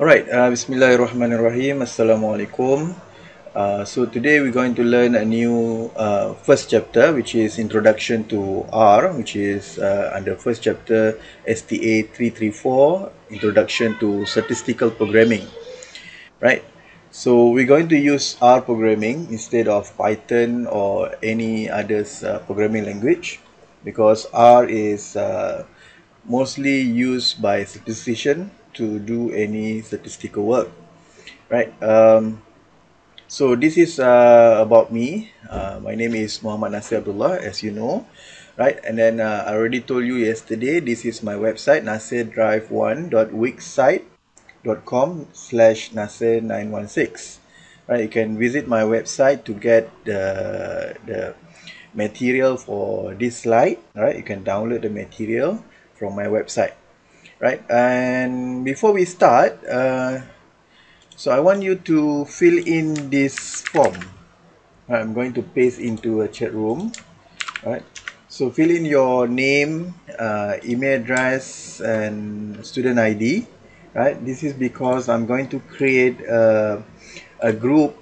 Alright, uh, Bismillahirrahmanirrahim. Assalamualaikum. Uh, so today we're going to learn a new uh, first chapter, which is Introduction to R, which is uh, under first chapter STA 334, Introduction to Statistical Programming. Right. So we're going to use R programming instead of Python or any other uh, programming language because R is uh, mostly used by statistician to do any statistical work right? Um, so this is uh, about me. Uh, my name is Muhammad Nasir Abdullah as you know right? And then uh, I already told you yesterday this is my website nasirdrive1.wixsite.com slash nasir916 right? You can visit my website to get the the material for this slide right? You can download the material from my website right? And before we start uh, so I want you to fill in this form. I'm going to paste into a chat room. Right? So fill in your name uh, email address and student ID right? This is because I'm going to create a, a group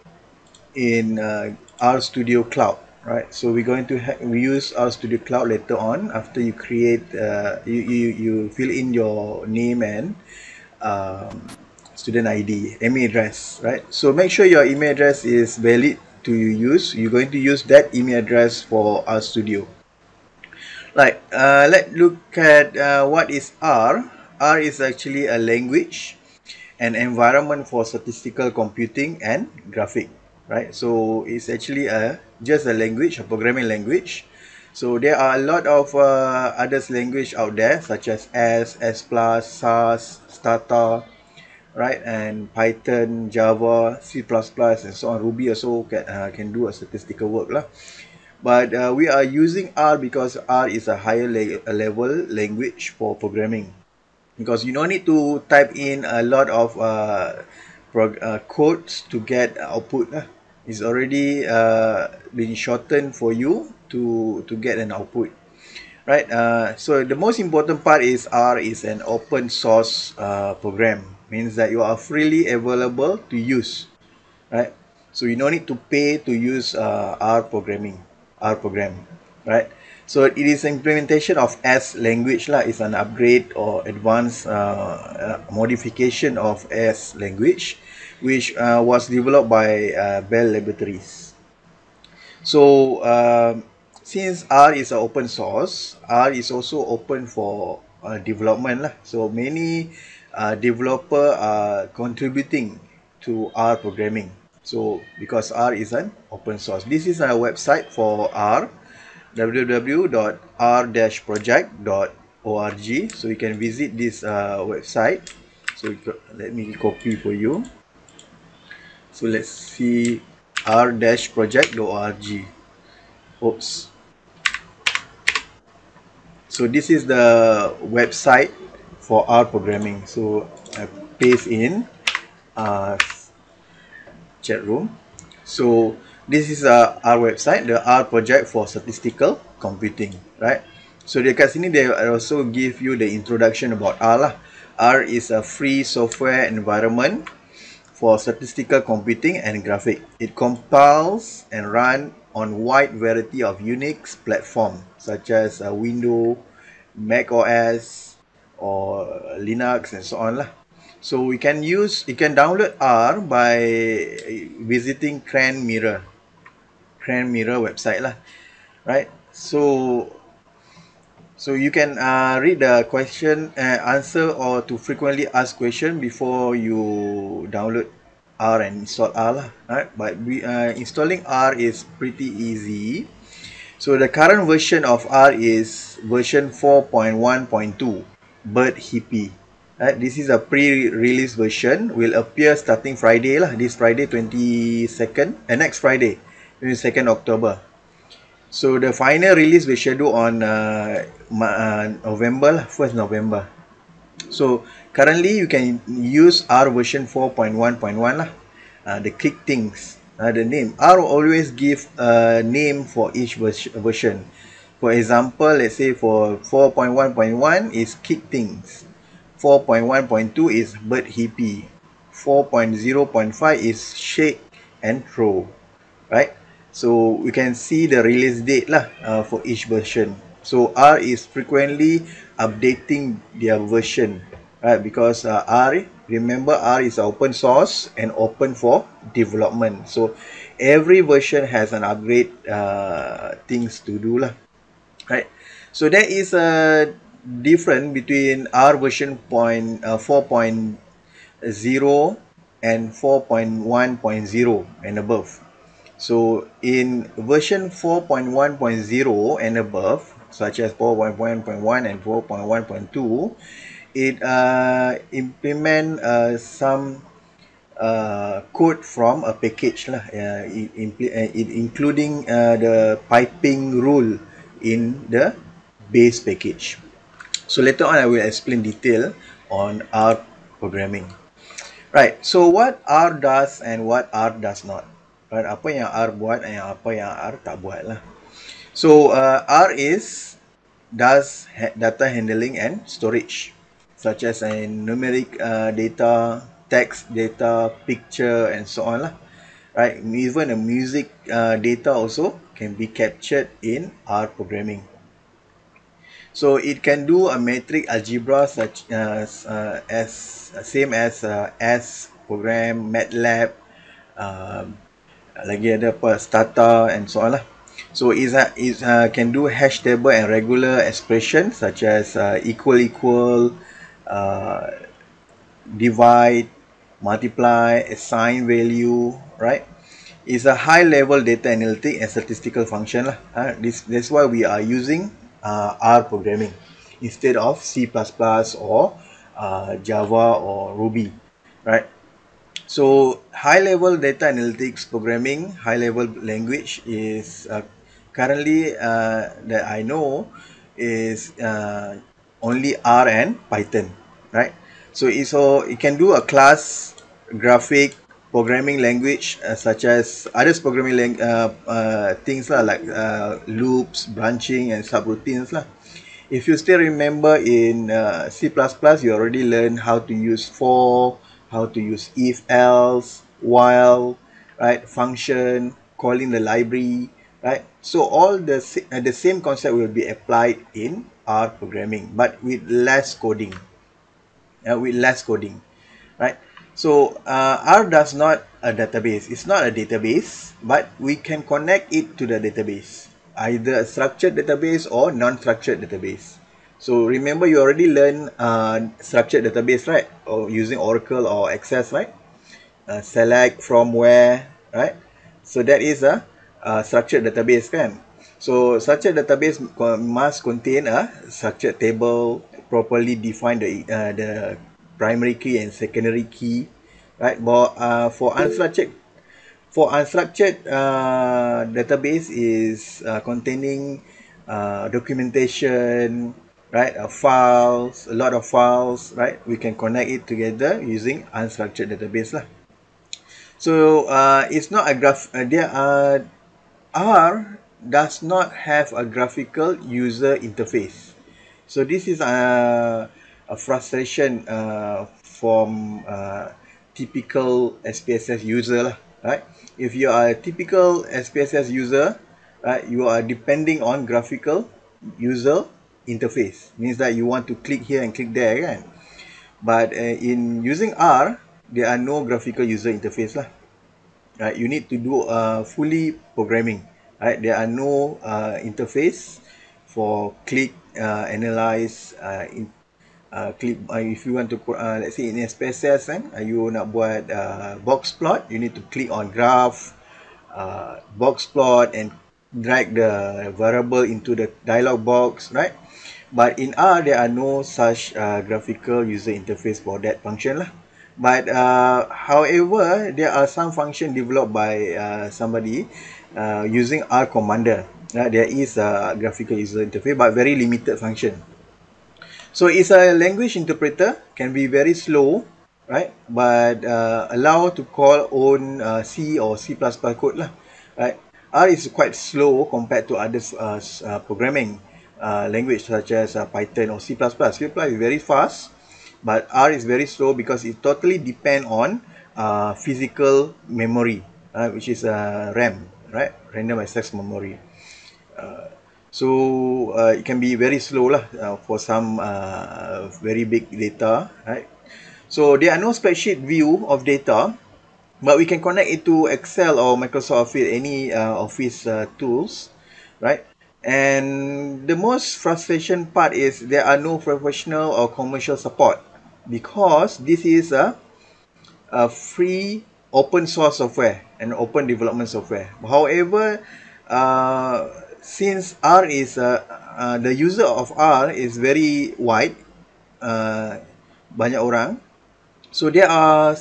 in uh, RStudio Cloud right so we're going to we use RStudio Cloud later on after you create uh, you, you you fill in your name and um, student ID email address right? So make sure your email address is valid to use. You're going to use that email address for RStudio right uh, let's look at uh, what is R. R is actually a language an environment for statistical computing and graphic right? So it's actually a just a language a programming language. So there are a lot of uh, others language out there such as S, S+, SAS, Stata, right? And Python, Java, C++ and so on. Ruby also can, uh, can do a statistical work lah. But uh, we are using R because R is a higher le level language for programming. Because you don't need to type in a lot of uh, uh, codes to get output lah is already uh, been shortened for you to to get an output right? Uh, so the most important part is R is an open source uh, program. Means that you are freely available to use right? So you don't need to pay to use uh, R programming R program right? So it is implementation of S language lah. Is an upgrade or advanced uh, uh, modification of S language which uh, was developed by uh, Bell Laboratories. So uh, since R is an open source, R is also open for uh, development lah. So many uh, developer are contributing to R programming. So because R is an open source, this is our website for R www.r-project.org so you can visit this uh, website so let me copy for you so let's see. r-project.org oops. So this is the website for R programming. So I paste in uh, chat room. So this is uh, our website the R project for statistical computing right? So dekat sini they also give you the introduction about R lah. R is a free software environment for statistical computing and graphic. It compiles and run on wide variety of Unix platform such as uh, Windows, Mac OS, or Linux and so on lah. So we can use, you can download R by visiting Cran Mirror, Cran Mirror website lah, right? So so you can uh, read the question uh, answer or to frequently ask question before you download R and install R lah. Right but we uh, installing R is pretty easy. So the current version of R is version 4.1.2 bird hippie. Right this is a pre-release version. Will appear starting Friday lah. This Friday 22nd and uh, next Friday 22nd October. So the final release will schedule on uh, uh, November lah, 1st November. So currently you can use R version 4.1.1 lah. Uh, the click things, uh, the name. R always give a name for each version. For example, let's say for 4.1.1 is kick things. 4.1.2 is bird hippie. 4.0.5 is shake and throw, right? So we can see the release date lah uh, for each version. So R is frequently updating their version, right? Because uh, R, remember R is open source and open for development. So every version has an upgrade uh, things to do lah, right? So there is a difference between R version point uh, 4.0 and 4.1.0 and above. So in version 4.1.0 and above, such as 4.1.1 and 4.1.2, it uh, implement uh, some uh, code from a package lah. Uh, it, uh, it including uh, the piping rule in the base package. So later on, I will explain detail on R programming. Right. So what R does and what R does not. Right. Apa yang R buat and apa yang R tak buat lah. So uh, R is does data handling and storage, such as in numeric uh, data, text data, picture, and so on lah. Right, even the music uh, data also can be captured in R programming. So it can do a metric algebra such as uh, as same as uh, S program, MATLAB, uh, lagi ada apa Stata and so on lah. So is uh, uh, can do hash table and regular expression such as uh, equal equal, uh, divide, multiply, assign value, right? It's a high level data analytic and statistical function lah. Uh, this that's why we are using uh, R programming instead of C++ or uh, Java or Ruby, right? So high level data analytics programming, high level language is uh, currently uh, that I know is uh, only R and Python, right? So it so it can do a class graphic programming language uh, such as other programming lang- uh, uh, things lah, like uh, loops, branching, and subroutines lah. If you still remember in uh, C++, you already learned how to use for, how to use if else, while, right, function, calling the library, right so all the uh, the same concept will be applied in R programming but with less coding uh, with less coding right? So uh, R does not a database. It's not a database but we can connect it to the database either a structured database or non-structured database. So remember you already learned uh, structured database right? Or using Oracle or Access right? Uh, select from where right? So that is a uh, structured database kan. So structured database must contain a structured table, properly define the uh, the primary key and secondary key, right? But uh, for unstructured for unstructured uh, database is uh, containing uh, documentation, right? Uh, files, a lot of files, right? We can connect it together using unstructured database lah. So uh, it's not a graph. Uh, there are R does not have a graphical user interface. So this is a, a frustration uh, from uh, typical SPSS user right? If you are a typical SPSS user, right, you are depending on graphical user interface. Means that you want to click here and click there, kan? But uh, in using R, there are no graphical user interface lah right you need to do uh, fully programming right there are no uh, interface for click uh, analyze uh, in, uh, click uh, if you want to uh, let's say in SPSS kan uh, you nak buat uh, box plot you need to click on graph uh, box plot and drag the variable into the dialog box right? But in R there are no such uh, graphical user interface for that function lah. But uh, however there are some function developed by uh, somebody uh, using R commander uh, there is a graphical user interface but very limited function so it's a language interpreter can be very slow right but uh, allow to call on uh, C or C++ code lah right R is quite slow compared to other uh, uh, programming uh, language such as uh, Python or C++. C++ is very fast but R is very slow because it totally depend on uh, physical memory, uh, which is uh, RAM, right? Random access memory. Uh, so uh, it can be very slow lah uh, for some uh, very big data, right? So there are no spreadsheet view of data, but we can connect it to Excel or Microsoft Office, any uh, Office uh, tools, right? And the most frustration part is there are no professional or commercial support because this is a, a free open source software and open development software. However, uh, since R is uh, uh, the user of R is very wide, uh, banyak orang, so there are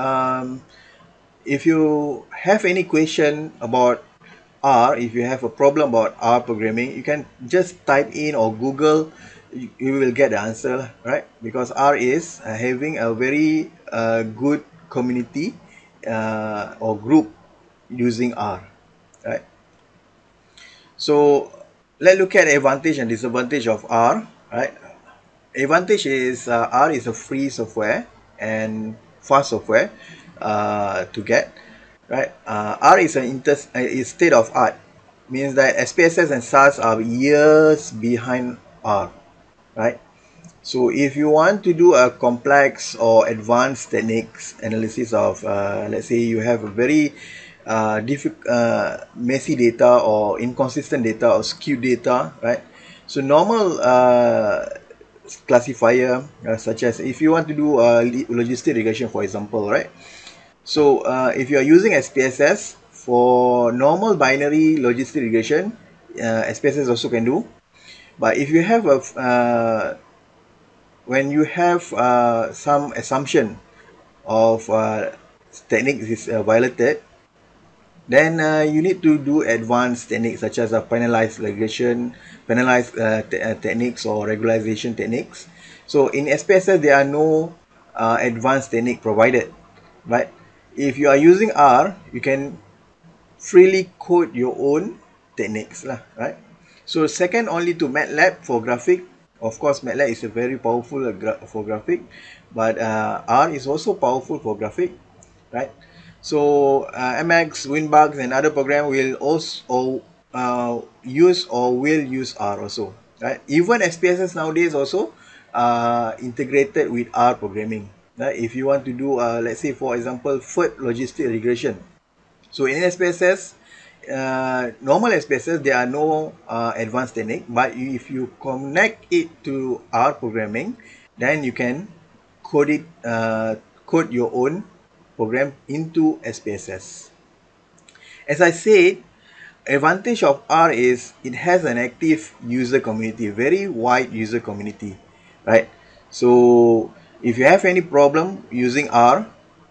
um, if you have any question about R, if you have a problem about R programming, you can just type in or Google, you, you will get the answer, right? Because R is uh, having a very uh, good community uh, or group using R, right? So let's look at advantage and disadvantage of R, right? Advantage is uh, R is a free software and fast software uh, to get right? Uh, R is an inter uh, is state of art, means that SPSS and SAS are years behind R, right? So if you want to do a complex or advanced techniques analysis of, uh, let's say you have a very uh, uh, messy data or inconsistent data or skewed data, right? So normal uh, classifier, uh, such as if you want to do a logistic regression, for example, right? So uh, if you are using SPSS for normal binary logistic regression, uh, SPSS also can do. But if you have a uh, when you have uh, some assumption of uh, technique is uh, violated, then uh, you need to do advanced techniques such as a penalized regression, penalized uh, te uh, techniques or regularization techniques. So in SPSS, there are no uh, advanced technique provided, right? if you are using R, you can freely code your own techniques lah, right? So second only to MATLAB for graphic. Of course, MATLAB is a very powerful uh, gra for graphic, but uh, R is also powerful for graphic, right? So uh, Emacs, Winbugs, and other program will also uh, use or will use R also, right? Even SPSS nowadays also uh, integrated with R programming right? if you want to do uh, let's say for example third logistic regression so in SPSS uh, normal SPSS there are no uh, advanced technique but if you connect it to R programming then you can code it uh, code your own program into SPSS as I said advantage of R is it has an active user community very wide user community right? So if you have any problem using R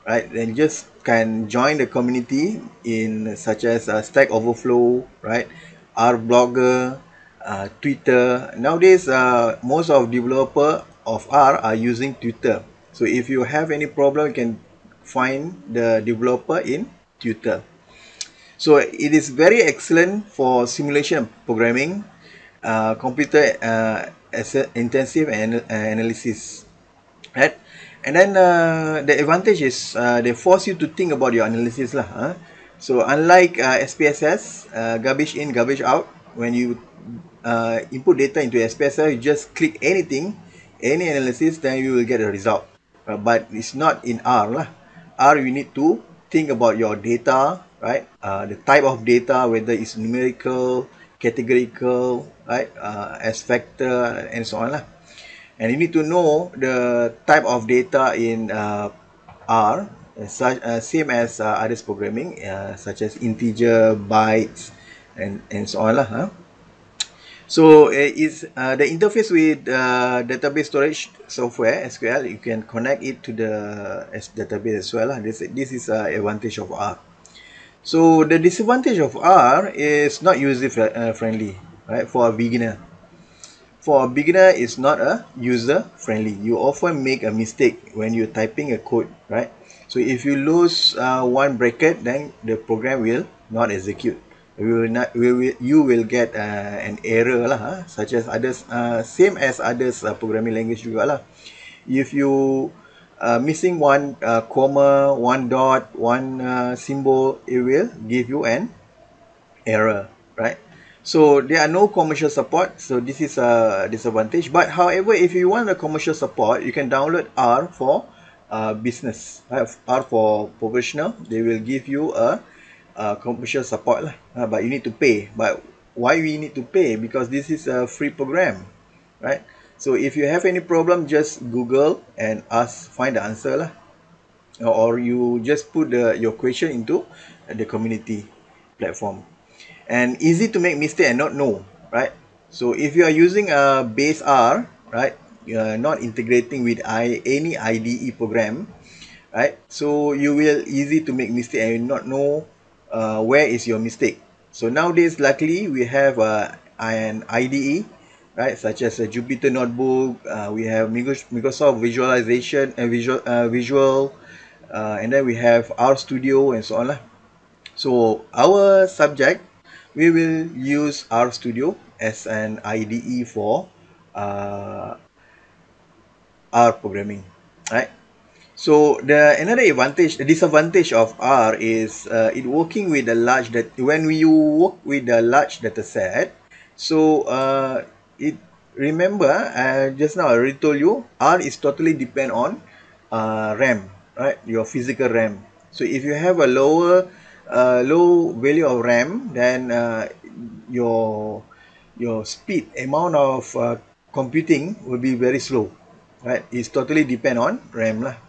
right then just can join the community in such as uh, Stack Overflow right R Blogger uh, Twitter. Nowadays uh, most of developer of R are using Twitter. So if you have any problem you can find the developer in Twitter. So it is very excellent for simulation programming uh, computer uh, intensive an uh, analysis right? And then uh, the advantage is uh, they force you to think about your analysis lah huh? so unlike uh, SPSS uh, garbage in garbage out when you uh, input data into SPSS you just click anything any analysis then you will get a result. Uh, but it's not in R lah R you need to think about your data right? Uh, the type of data whether it's numerical categorical right? Uh, as factor and so on lah. And you need to know the type of data in uh, R such uh, same as uh, others programming uh, such as integer bytes and and so on lah huh? So uh, is uh, the interface with uh, database storage software SQL you can connect it to the as database as well this this is uh, advantage of R. So the disadvantage of R is not user uh, friendly right? For a beginner. For a beginner it's not a user friendly. You often make a mistake when you're typing a code right? So if you lose uh, one bracket then the program will not execute we will not we will you will get uh, an error lah such as others uh, same as others uh, programming language juga lah if you uh, missing one uh, comma, one dot, one uh, symbol, it will give you an error, right? So there are no commercial support, so this is a disadvantage. But however, if you want a commercial support, you can download R for uh, business? R for professional. They will give you a, a commercial support, lah. Uh, but you need to pay. But why we need to pay? Because this is a free program, right? So if you have any problem, just Google and ask, find the answer lah. Or you just put the your question into the community platform. And easy to make mistake and not know, right? So if you are using a base R, right, you are not integrating with I, any IDE program, right? So you will easy to make mistake and not know uh, where is your mistake. So nowadays, luckily, we have uh, an IDE right? Such as a Jupyter Notebook, uh, we have Microsoft Visualization and Visual, uh, Visual uh, and then we have R Studio and so on. Lah. So our subject, we will use R Studio as an IDE for uh, R programming, right? So the another advantage, the disadvantage of R is uh, it working with a large that when we work with a large data set, so uh, it remember uh, just now I already told you R is totally depend on uh, RAM right? Your physical RAM. So if you have a lower uh, low value of RAM then uh, your your speed amount of uh, computing will be very slow right? It's totally depend on RAM lah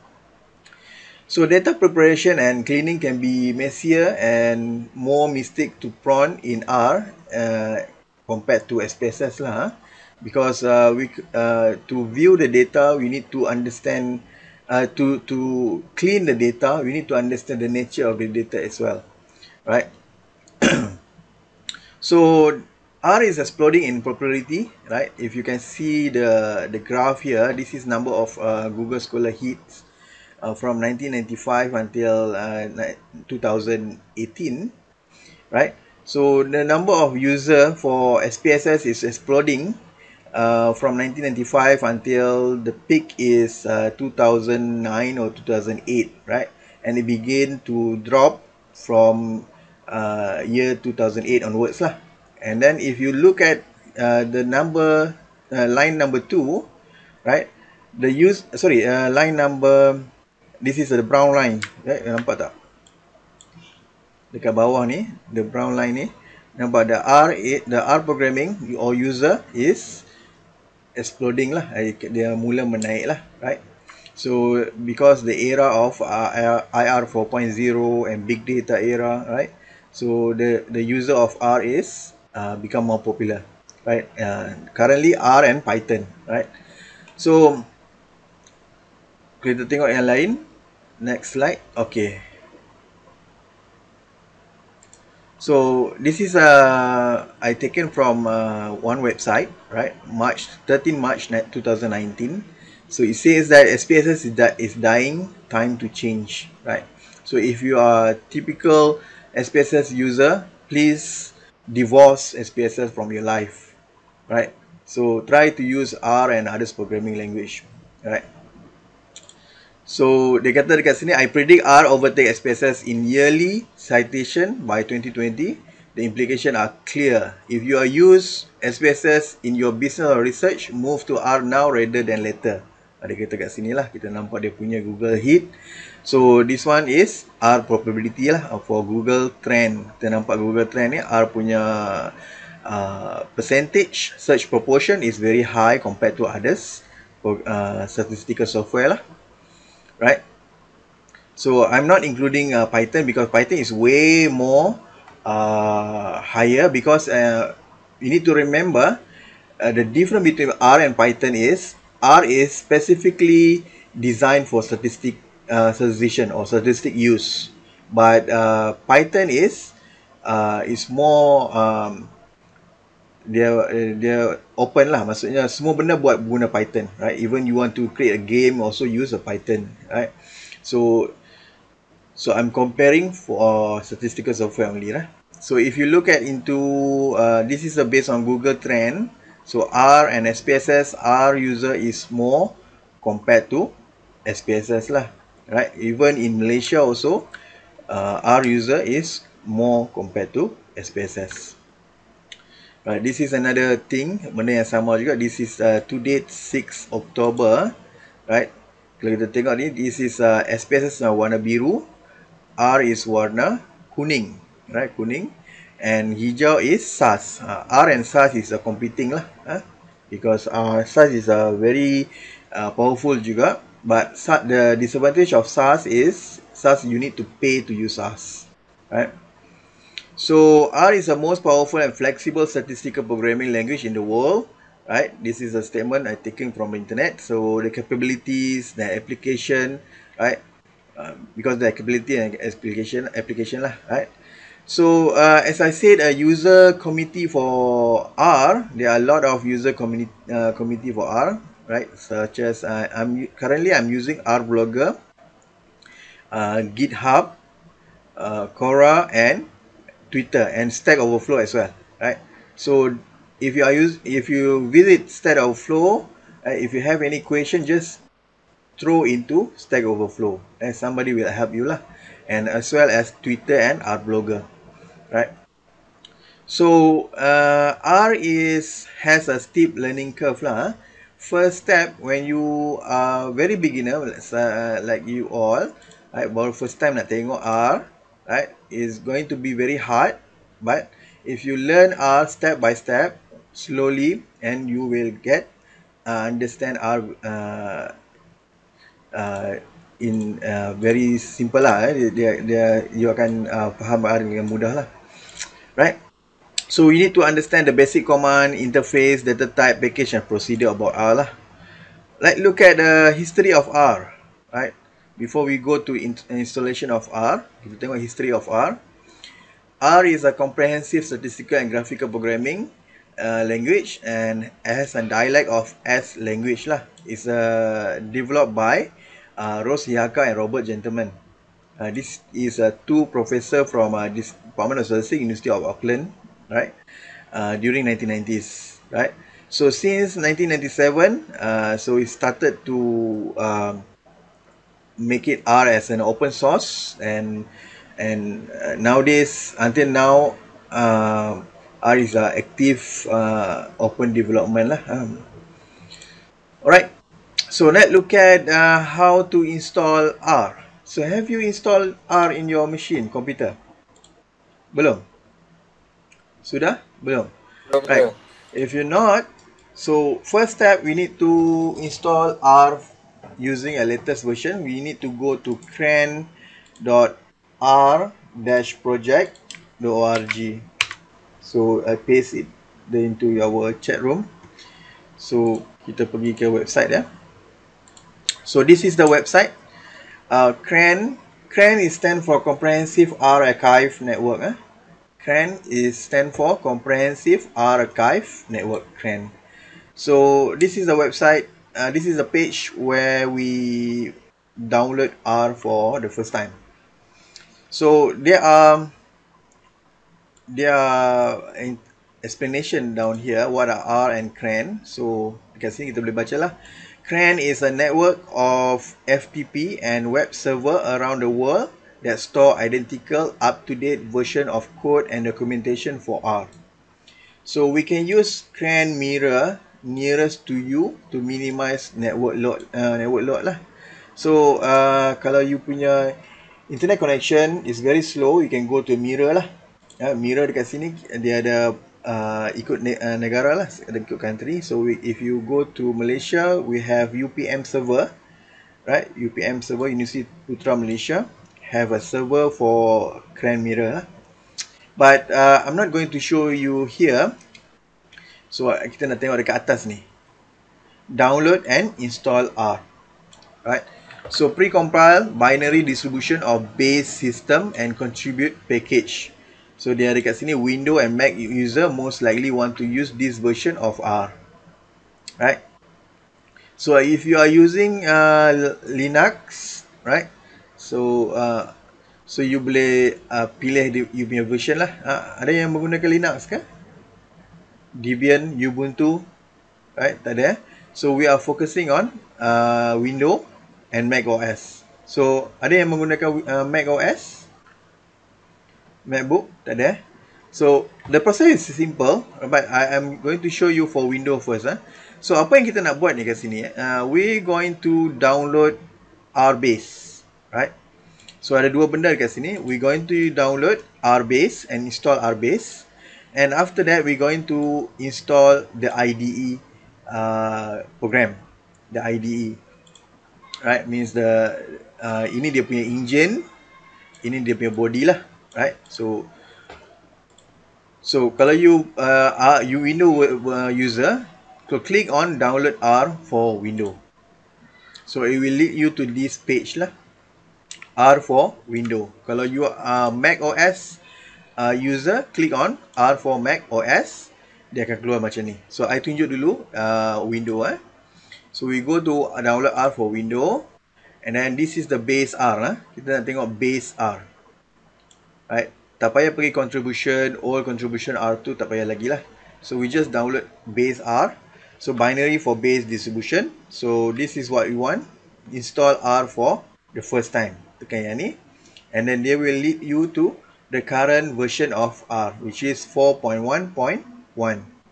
so data preparation and cleaning can be messier and more mistake to prone in R uh, compared to SPSS lah because uh, we uh, to view the data we need to understand uh, to to clean the data we need to understand the nature of the data as well right? So R is exploding in popularity right? If you can see the the graph here this is number of uh, Google Scholar hits uh, from 1995 until uh, 2018 right? So the number of user for SPSS is exploding uh, from 1995 until the peak is uh, 2009 or 2008 right? And it began to drop from uh, year 2008 onwards lah. And then if you look at uh, the number uh, line number two right? The use sorry uh, line number this is the brown line. Right nampak tak? Dekat bawah ni the brown line ni nampak the R the R programming or user is exploding lah. Dia mula menaik lah right? So because the era of IR 4.0 and big data era right? So the the user of R is uh, become more popular right? Uh, currently R and Python right? So kita tengok yang lain next slide okay So this is uh, I taken from uh, one website, right? March 13 March 2019. So it says that SPSS is that is dying, time to change, right? So if you are typical SPSS user, please divorce SPSS from your life, right? So try to use R and others programming language, right? So dia kata dekat sini I predict R overtake SPSS in yearly citation by 2020. The implication are clear. If you are use SPSS in your business or research, move to R now rather than later. Ada kata kat sini lah kita nampak dia punya Google hit. So this one is R probability lah for Google trend. Kita nampak Google trend ni R punya uh, percentage search proportion is very high compared to others for uh, statistical software lah right? So I'm not including uh, Python because Python is way more uh, higher because uh, you need to remember uh, the difference between R and Python is R is specifically designed for statistic uh, statistician or statistic use, but uh, Python is uh, is more um, dia dia open lah. Maksudnya semua benda buat guna Python right? Even you want to create a game also use a Python right? So so I'm comparing for statistical software only lah so if you look at into uh, this is a based on Google trend. So R and SPSS R user is more compared to SPSS lah right? Even in Malaysia also uh, R user is more compared to SPSS right this is another thing benda yang sama juga. This is uh, to date 6 October right? Kalau kita tengok ni this is uh, SPSS warna biru R is warna kuning right? Kuning. And hijau is SAS uh, R and SAS is uh, competing lah uh, because uh, SAS is a uh, very uh, powerful juga. But the disadvantage of SAS is SAS you need to pay to use SAS right so R is the most powerful and flexible statistical programming language in the world right? This is a statement I taken from internet. So the capabilities the application right? Uh, because the capability and application application lah right? So uh, as I said a user committee for R there are a lot of user community uh, committee for R right? Such as uh, I'm currently I'm using R blogger uh, GitHub Quora and Twitter and Stack Overflow as well right? So if you are use if you visit Stack Overflow uh, if you have any question just throw into Stack Overflow and somebody will help you lah. And as well as Twitter and R blogger right? So uh, R is has a steep learning curve lah first step when you are very beginner uh, like you all right? Baru first time nak tengok R right is going to be very hard but if you learn R step by step slowly and you will get uh, understand R uh, uh, in uh, very simple lah eh. dia, dia, you akan uh, faham R dengan mudah lah. Right? So you need to understand the basic command interface data type package and procedure about R lah. Like look at the history of R right before we go to in installation of R kita tengok history of R R is a comprehensive statistical and graphical programming uh, language and has a dialect of S language lah. It's uh, developed by uh, Rose and Robert Gentleman. Uh, this is a uh, two professor from uh, this Department of Statistics, University of Auckland, right? Uh, during 1990s, right? So since 1997, uh, so it started to um, make it R as an open source and and uh, nowadays until now uh, R is a active uh, open development lah. Um, alright, so let's look at uh, how to install R. So have you installed R in your machine computer? Belum. Sudah? Belum. Belum. Right. If you're not, so first step we need to install R using a latest version. We need to go to cran dot r dash cran.r-project.org so I paste it into our chat room. So kita pergi ke website ya. So this is the website. Uh, CRAN CRAN is stand for Comprehensive R Archive Network eh? CRAN is stand for Comprehensive R Archive Network CRAN. So this is the website uh, this is a page where we download R for the first time. So there are there are explanation down here what are R and CRAN. So dekat sini kita boleh baca lah. CRAN is a network of FTP and web server around the world that store identical up-to-date version of code and documentation for R. So we can use CRAN mirror nearest to you to minimize network load uh, network load lah. So uh, kalau you punya internet connection is very slow you can go to mirror lah. Uh, mirror dekat sini dia ada uh, ikut ne- uh, negara lah ada ikut country. So we, if you go to Malaysia we have UPM server right? UPM server University Putra Malaysia have a server for CRAN mirror lah. but uh, I'm not going to show you here so kita nak tengok dekat atas ni download and install R right so precompile binary distribution of base system and contribute package So dia ada kat sini Windows and Mac user most likely want to use this version of R. Right? So if you are using uh, Linux, right? So uh, so you boleh uh, pilih di, you punya version lah. Uh, ada yang menggunakan Linux ke? Debian, Ubuntu, right? Tak ada. Eh? So we are focusing on uh, Windows and Mac OS. So ada yang menggunakan uh, Mac OS? MacBook? Tak ada eh? So the process is simple but I am going to show you for Windows first. Eh? So apa yang kita nak buat ni kat sini? Eh? Uh, we going to download RBase. Right? So ada dua benda dekat sini. We going to download RBase and install RBase. And after that, we're going to install the IDE uh, program. The IDE. Right? Means the uh, ini dia punya engine. Ini dia punya body lah. Right? So so kalau you uh, are you window uh, user, so click on download R for window. So it will lead you to this page lah. R for window. Kalau you are Mac OS uh, user, click on R for Mac OS, dia akan keluar macam ni. So I tunjuk dulu uh, window eh. So we go to download R for window, and then this is the base R lah. Kita nak tengok base R. Right. Tak payah pergi contribution, all contribution R2 tak payah lagi lah. So we just download base R. So binary for base distribution. So this is what we want. Install R for the first time tekan yang ni and then they will lead you to the current version of R which is 4.1.1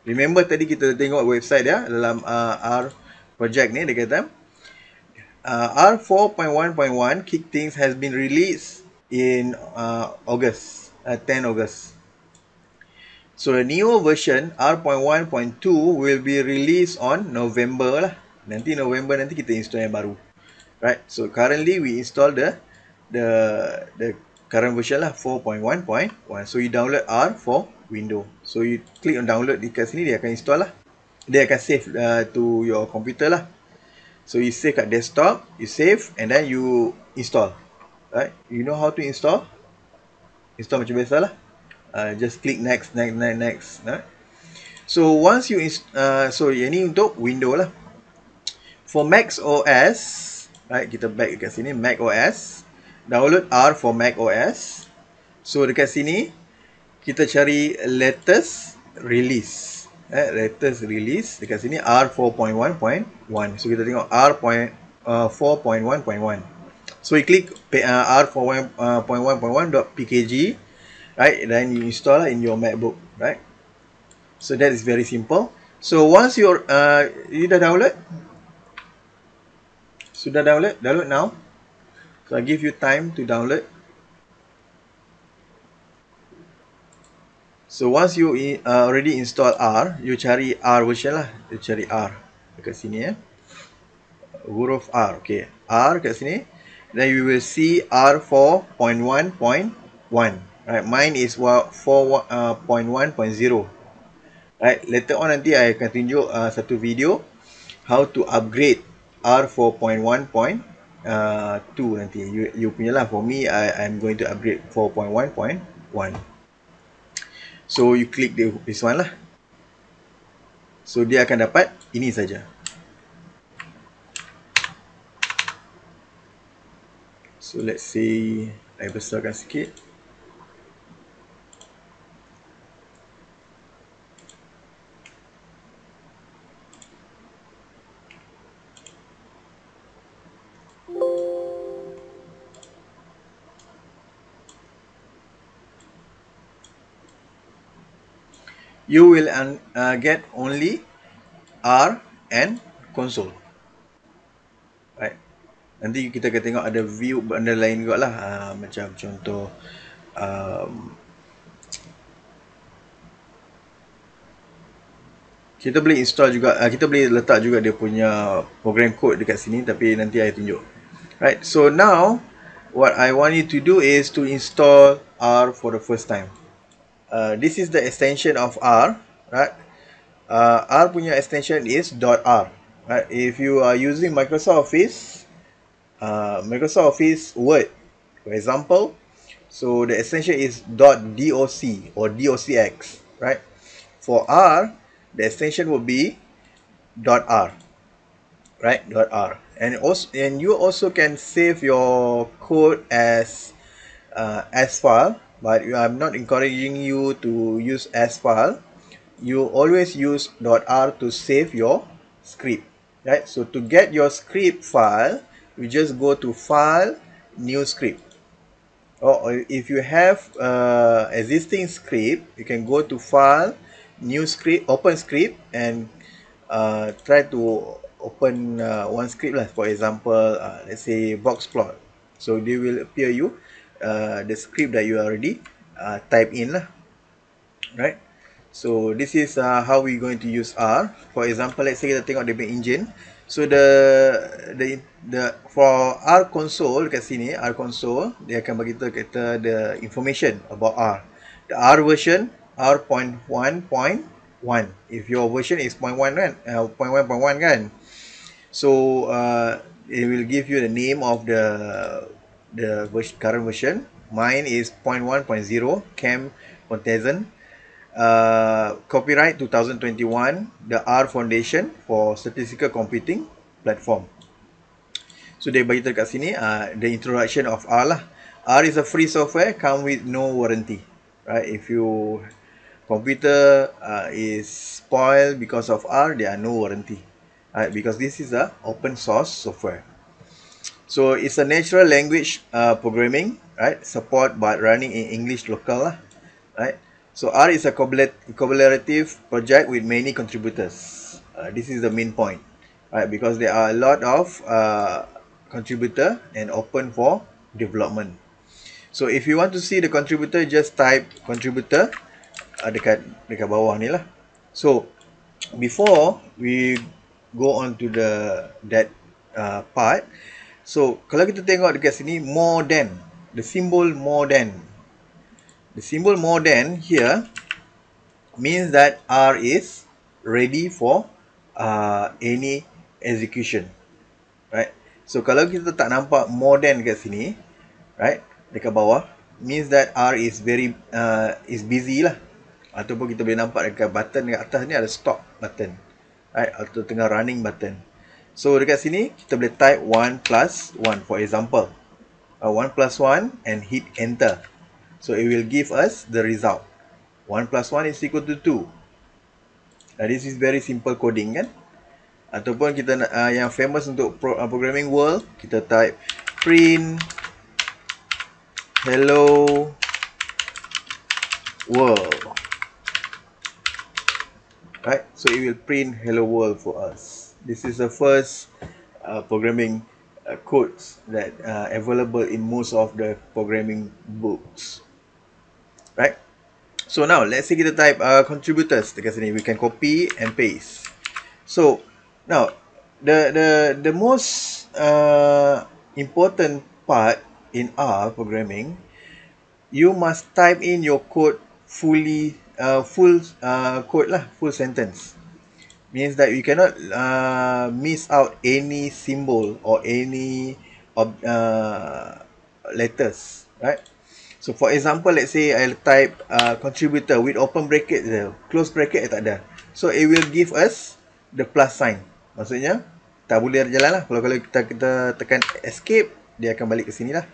remember tadi kita tengok website dia dalam uh, R project ni dia kata uh, R 4.1.1 Kick Things has been released in uh, August uh, 10 August. So the new version R.1.2 will be released on November lah. Nanti November nanti kita install yang baru. Right? So currently we install the the the current version lah 4.1.1 so you download R for window. So you click on download di kat sini dia akan install lah. Dia akan save uh, to your computer lah. So you save kat desktop you save and then you install. Right? You know how to install? Install macam biasa lah. Uh, just click next next next next. Right? so once you uh, so yang ni untuk window lah. For Mac OS right kita back kat sini Mac OS download R for Mac OS. So dekat sini kita cari latest release. Eh, latest release dekat sini R 4.1.1. So kita tengok R uh, 4.1.1. So we click uh, R 4.1.1.pkg right then you install in your MacBook right. So that is very simple. So once you uh, you dah download sudah download download now So I give you time to download. So once you uh, already install R, you cari R version lah. You cari R dekat sini ya. Huruf R, okay. R kat sini. Then you will see R 4.1.1. Right, mine is 4.1.0. Uh, right, later on nanti I akan tunjuk uh, satu video how to upgrade R 4.1.1 uh, 2 nanti. You, you punya lah. For me I, I'm going to upgrade 4.1.1 so you click the, this one lah. So dia akan dapat ini saja. So let's say I besarkan sikit you will uh, get only R and console. Right. Nanti kita akan tengok ada view benda lain juga lah. Uh, macam contoh um, kita boleh install juga uh, kita boleh letak juga dia punya program code dekat sini tapi nanti saya tunjuk. Right. So now what I want you to do is to install R for the first time. Uh, this is the extension of R, right? Uh, R punya extension is .r, right? If you are using Microsoft Office, uh, Microsoft Office Word, for example, so the extension is .doc or docx, right? For R, the extension will be .r, right? .r, and also and you also can save your code as uh, as file but I'm not encouraging you to use as file you always use .r to save your script right? So to get your script file you just go to file new script. Or if you have uh, existing script you can go to file new script open script and uh, try to open uh, one script lah. For example uh, let's say box plot. So they will appear you uh, the script that you already uh, type in lah. Right? So this is uh, how we going to use R. For example let's say kita tengok punya engine. So the the the for R console dekat sini R console dia akan bagi kita the information about R. The R version R.1.1 if your version is 0.1 kan uh, 0.1.1 kan. So uh, it will give you the name of the the current version. Mine is 0.1.0 cam Montezan uh, copyright 2021 the R Foundation for Statistical Computing platform. So dia bagi dekat sini uh, the introduction of R lah. R is a free software come with no warranty right? If you computer uh, is spoiled because of R, there are no warranty. Right, because this is a open source software. So it's a natural language uh, programming, right? Support but running in English local lah, right? So R is a collaborative project with many contributors. Uh, this is the main point, right? Because there are a lot of uh, contributor and open for development. So if you want to see the contributor, just type contributor uh, dekat dekat bawah ni lah. So before we go on to the that uh, part, so kalau kita tengok dekat sini more than. The symbol more than. The symbol more than here means that R is ready for uh, any execution, right? So kalau kita tak nampak more than dekat sini, right, dekat bawah means that R is very uh, is busy lah. Ataupun kita boleh nampak dekat button dekat atas ni ada stop button right? Atau tengah running button so dekat sini kita boleh type 1 plus 1 for example uh, 1 plus 1 and hit enter. So it will give us the result. 1 plus 1 is equal to 2 now this is very simple coding kan? Ataupun kita uh, yang famous untuk pro, uh, programming world kita type print hello world. Right? So it will print hello world for us this is the first uh, programming uh, codes that are available in most of the programming books. Right? So now let's say kita type uh, contributors. Sini we can copy and paste. So now the the the most uh, important part in R programming you must type in your code fully uh, full uh, code lah, full sentence. Means that you cannot uh, miss out any symbol or any uh, letters, right? So for example, let's say I type uh, contributor with open bracket je, close bracket tak ada. So it will give us the plus sign. Maksudnya tak boleh jalan lah. Kalau kalau kita kita tekan escape, dia akan balik ke sini lah.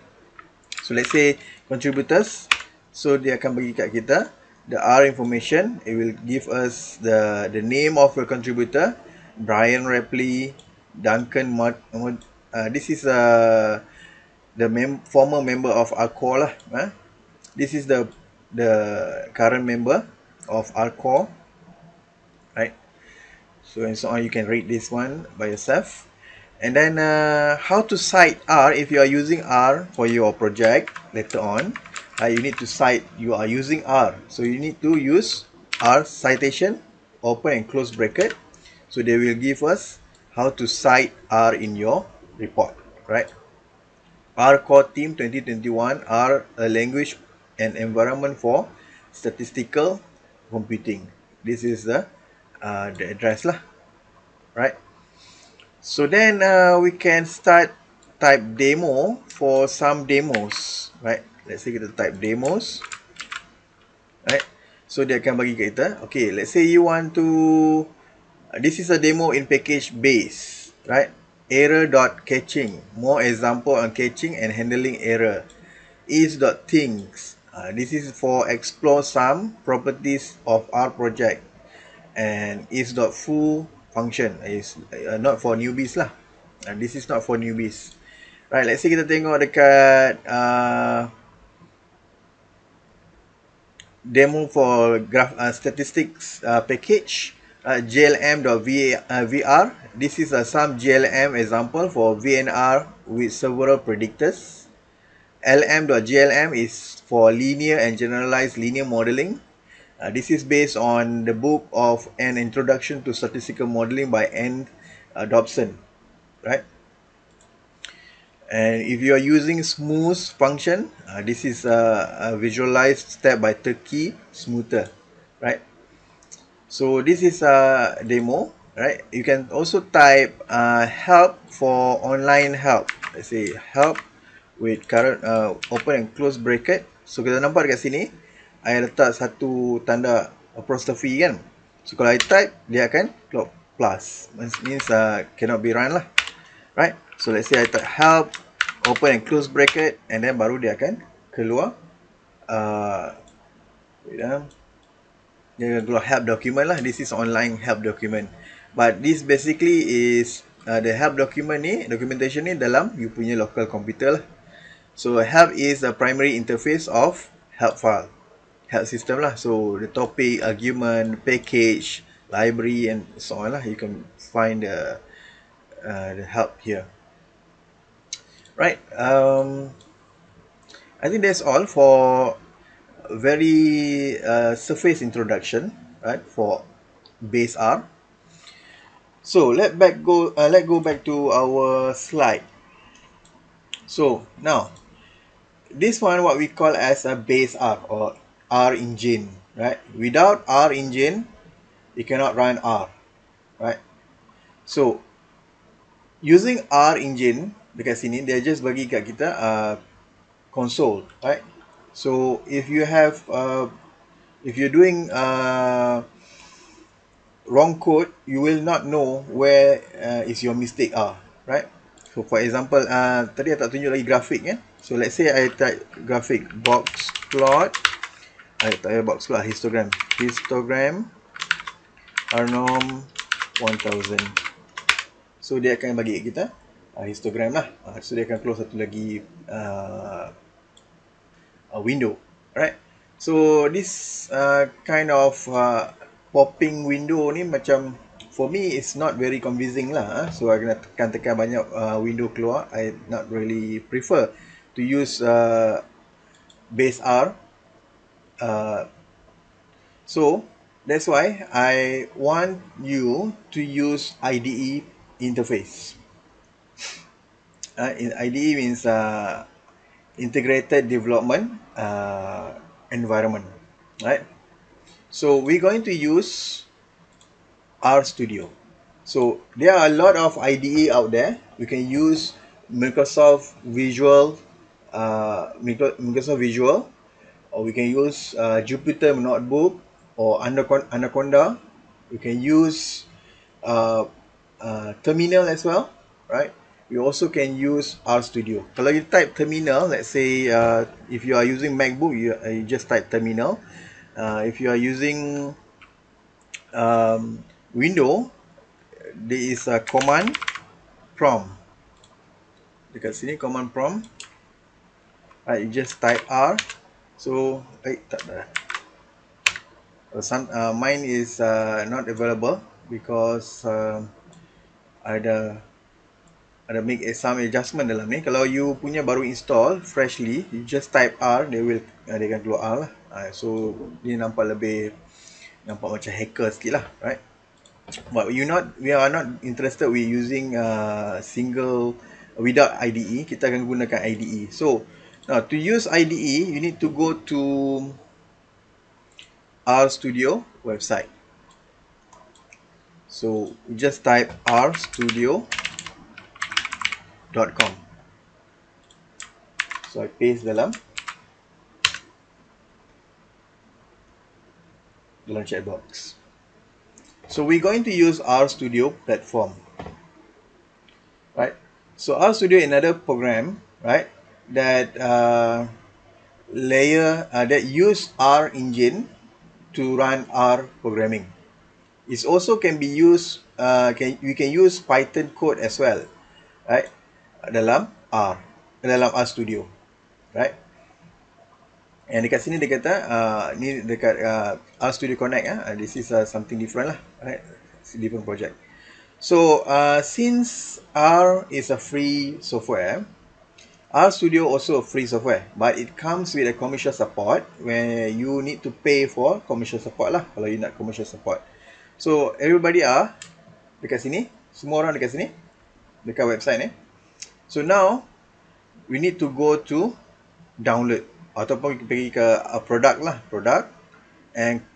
So let's say contributors, so dia akan bagi kat kita the R information. It will give us the the name of your contributor, Brian Rapley, Duncan Mod. Uh, this is uh, the mem former member of Arcore lah. Huh? This is the the current member of Arcore, right? So and so on. You can read this one by yourself. And then uh, how to cite R if you are using R for your project later on uh, you need to cite you are using R. So you need to use R citation open and close bracket. So they will give us how to cite R in your report right? R core team 2021 R a language and environment for statistical computing. This is the uh, the address lah right? So then uh, we can start type demo for some demos right let's say kita type demos. Right so dia akan bagi kita okay let's say you want to uh, this is a demo in package base right? Error dot catching. More example on catching and handling error. Is dot things. Uh, this is for explore some properties of our project. And is dot full function. Is uh, not for newbies lah. And this is not for newbies. Right let's say kita tengok dekat uh, demo for graph uh, statistics uh, package uh, glm.vr this is a some glm example for vnr with several predictors lm.glm is for linear and generalized linear modeling Uh, this is based on the book of An Introduction to Statistical Modeling by N. Uh, Dobson, right? And if you are using smooth function, uh, this is a, a visualized step by Turkey Smoother, right? So this is a demo, right? You can also type uh, help for online help. Let's say help with current uh, open and close bracket. So kita nampak dekat sini, I letak satu tanda apostrophe kan. So kalau I type, dia akan plus. Means uh, cannot be run lah. Right? So let's say I type help, open and close bracket, and then baru dia akan keluar. Uh, wait ah. Dia akan keluar help document lah. This is online help document. But this basically is uh, the help document ni, documentation ni dalam you punya local computer lah. So help is the primary interface of help file help system lah. So the topic, argument, package, library and so on lah. You can find the uh, the help here. Right. Um, I think that's all for very uh, surface introduction, right? For base R. So let back go. Uh, let go back to our slide. So now, this one what we call as a base R or R engine, right? Without R engine, you cannot run R, right? So, using R engine dekat sini, dia just bagi kat kita uh, console, right? So, if you have, uh, if you're doing uh, wrong code, you will not know where uh, is your mistake are, right? So, for example, uh, tadi I tak tunjuk lagi grafik kan? So, let's say I type graphic box plot tak payah box pula histogram histogram arnom 1000 so dia akan bagi kita uh, histogram lah uh, so dia akan close satu lagi uh, uh, window right so this uh, kind of uh, popping window ni macam for me it's not very convincing lah uh. so I kena tekan-tekan banyak uh, window keluar I not really prefer to use uh, base R uh, so that's why I want you to use IDE interface. Uh, in IDE means uh, integrated development uh, environment, right? So we're going to use RStudio. So there are a lot of IDE out there. We can use Microsoft Visual, uh, Microsoft Visual or we can use uh, Jupyter Notebook or Anaconda. We can use uh, uh, Terminal as well, right? We also can use RStudio. Kalau you type Terminal, let's say uh, if you are using MacBook, you, uh, you just type Terminal. Uh, if you are using um, Window, there is a command prompt. Dekat sini command prompt. Right, you just type R So, eh, tak ada. Uh, some, uh, mine is uh, not available because uh, ada make some adjustment dalam ni. Kalau you punya baru install freshly, you just type R, they will uh, dia akan keluar R lah. Uh, so, dia nampak lebih nampak macam hacker sikit lah, right? But you not, we are not interested with using uh, single without IDE. Kita akan gunakan IDE. So, Now, to use IDE, you need to go to RStudio website. So, just type rstudio.com. So, I paste dalam dalam chat box. So, we're going to use RStudio platform. Right? So, RStudio another program, right? that uh, layer uh, that use R engine to run R programming. It also can be used uh, can we can use Python code as well right dalam R dalam R Studio right? And dekat sini dia kata uh, ni dekat uh, R Studio Connect uh, this is uh, something different lah right? Different project. So uh, since R is a free software R Studio also a free software but it comes with a commercial support where you need to pay for commercial support lah kalau you nak commercial support. So everybody are dekat sini semua orang dekat sini dekat website ni so now we need to go to download. Ataupun pergi ke a product lah product. And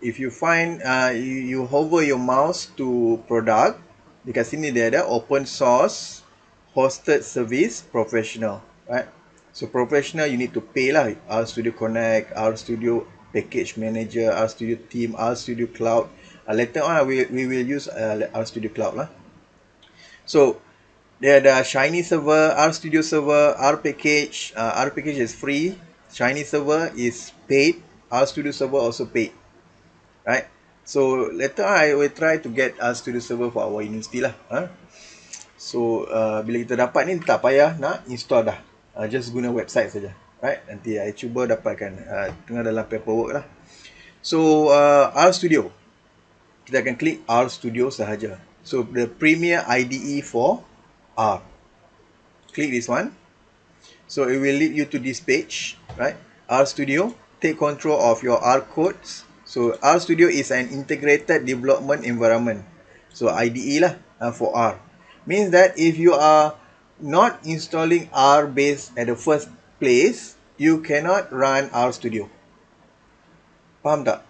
if you find uh, you, you hover your mouse to product dekat sini dia ada open source hosted service professional right? So professional you need to pay lah. R Studio Connect R Studio package manager R Studio team R Studio cloud. Uh, later on we, we will use uh, R Studio cloud lah. So dia ada shiny server R Studio server R package uh, R package is free Chinese server is paid. Our studio server also paid. Right? So later I will try to get our studio server for our university lah. Huh? So uh, bila kita dapat ni tak payah nak install dah. Uh, just guna website saja. Right? Nanti I cuba dapatkan uh, tengah dalam paperwork lah. So uh, R Studio. Kita akan klik R Studio sahaja. So the premier IDE for R. Click this one. So it will lead you to this page, right? R Studio, take control of your R codes. So R Studio is an integrated development environment. So IDE lah uh, for R. Means that if you are not installing R base at the first place, you cannot run R Studio. Faham tak?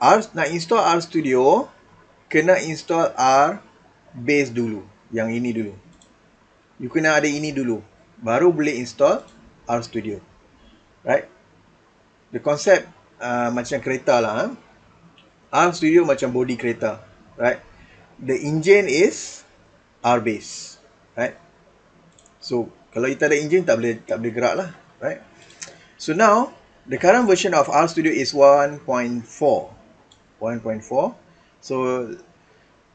R, nak install R Studio, kena install R base dulu. Yang ini dulu. You kena ada ini dulu baru boleh install R Studio. Right? The concept uh, macam kereta lah. Huh? R Studio macam body kereta. Right? The engine is R base. Right? So, kalau kita ada engine tak boleh tak boleh gerak lah. Right? So now, the current version of R Studio is 1.4. 1.4. So,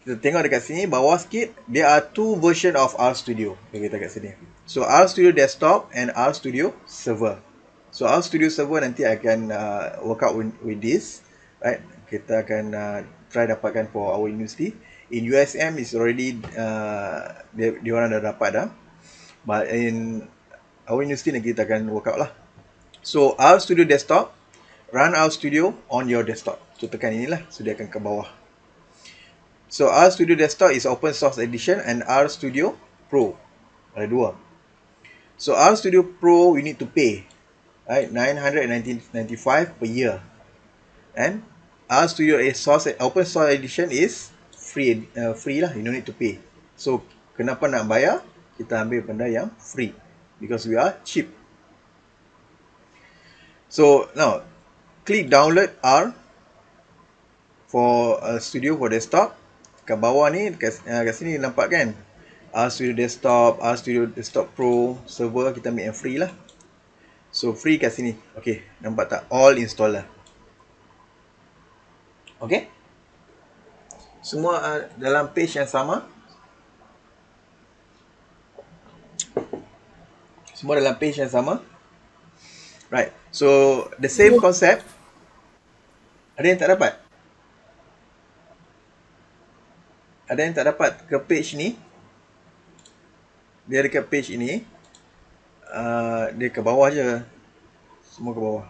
kita tengok dekat sini bawah sikit there are two version of R Studio. Yang kita kat sini. So R Studio desktop and R Studio server. So R Studio server nanti akan uh, work out with, with this right? Kita akan uh, try dapatkan for our university. In USM is already uh, dia, dia orang dah dapat dah. But in our university nanti kita akan work out lah. So R Studio desktop run R Studio on your desktop. So tekan inilah. So dia akan ke bawah So R Studio Desktop is open source edition and R Studio Pro. Ada dua. So R Studio Pro we need to pay. Right, 995 per year. And R Studio source open source edition is free uh, free lah, you don't need to pay. So kenapa nak bayar? Kita ambil benda yang free because we are cheap. So now click download R for a studio for desktop kat bawah ni kat, uh, kat sini nampak kan R Studio Desktop, R Studio Desktop Pro server kita ambil yang free lah. So free kat sini. Okay, nampak tak? All installer. Okay. Semua uh, dalam page yang sama. Semua dalam page yang sama. Right. So the same concept. Ada yang tak dapat? Ada yang tak dapat ke page ni? Dia dekat page ini? Uh, dia ke bawah je. Semua ke bawah.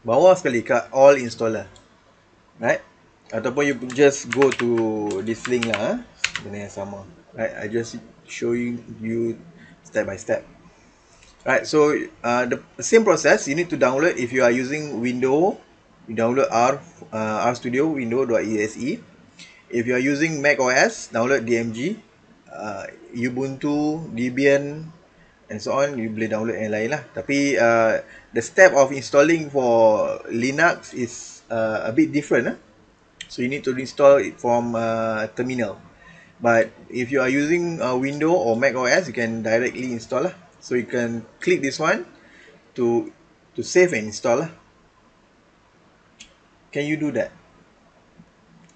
Bawah sekali kat all installer. Right? Ataupun you just go to this link lah benda yang sama. Right? I just showing you step by step. Right? So uh, the same process you need to download if you are using window you download R uh, R Studio window.exe if you are using Mac OS, download DMG, uh, Ubuntu, Debian, and so on, you boleh download yang lain lah. Tapi uh, the step of installing for Linux is uh, a bit different. Eh? So you need to install it from uh, terminal. But if you are using uh, Windows or Mac OS, you can directly install lah. So you can click this one to to save and install lah. Can you do that?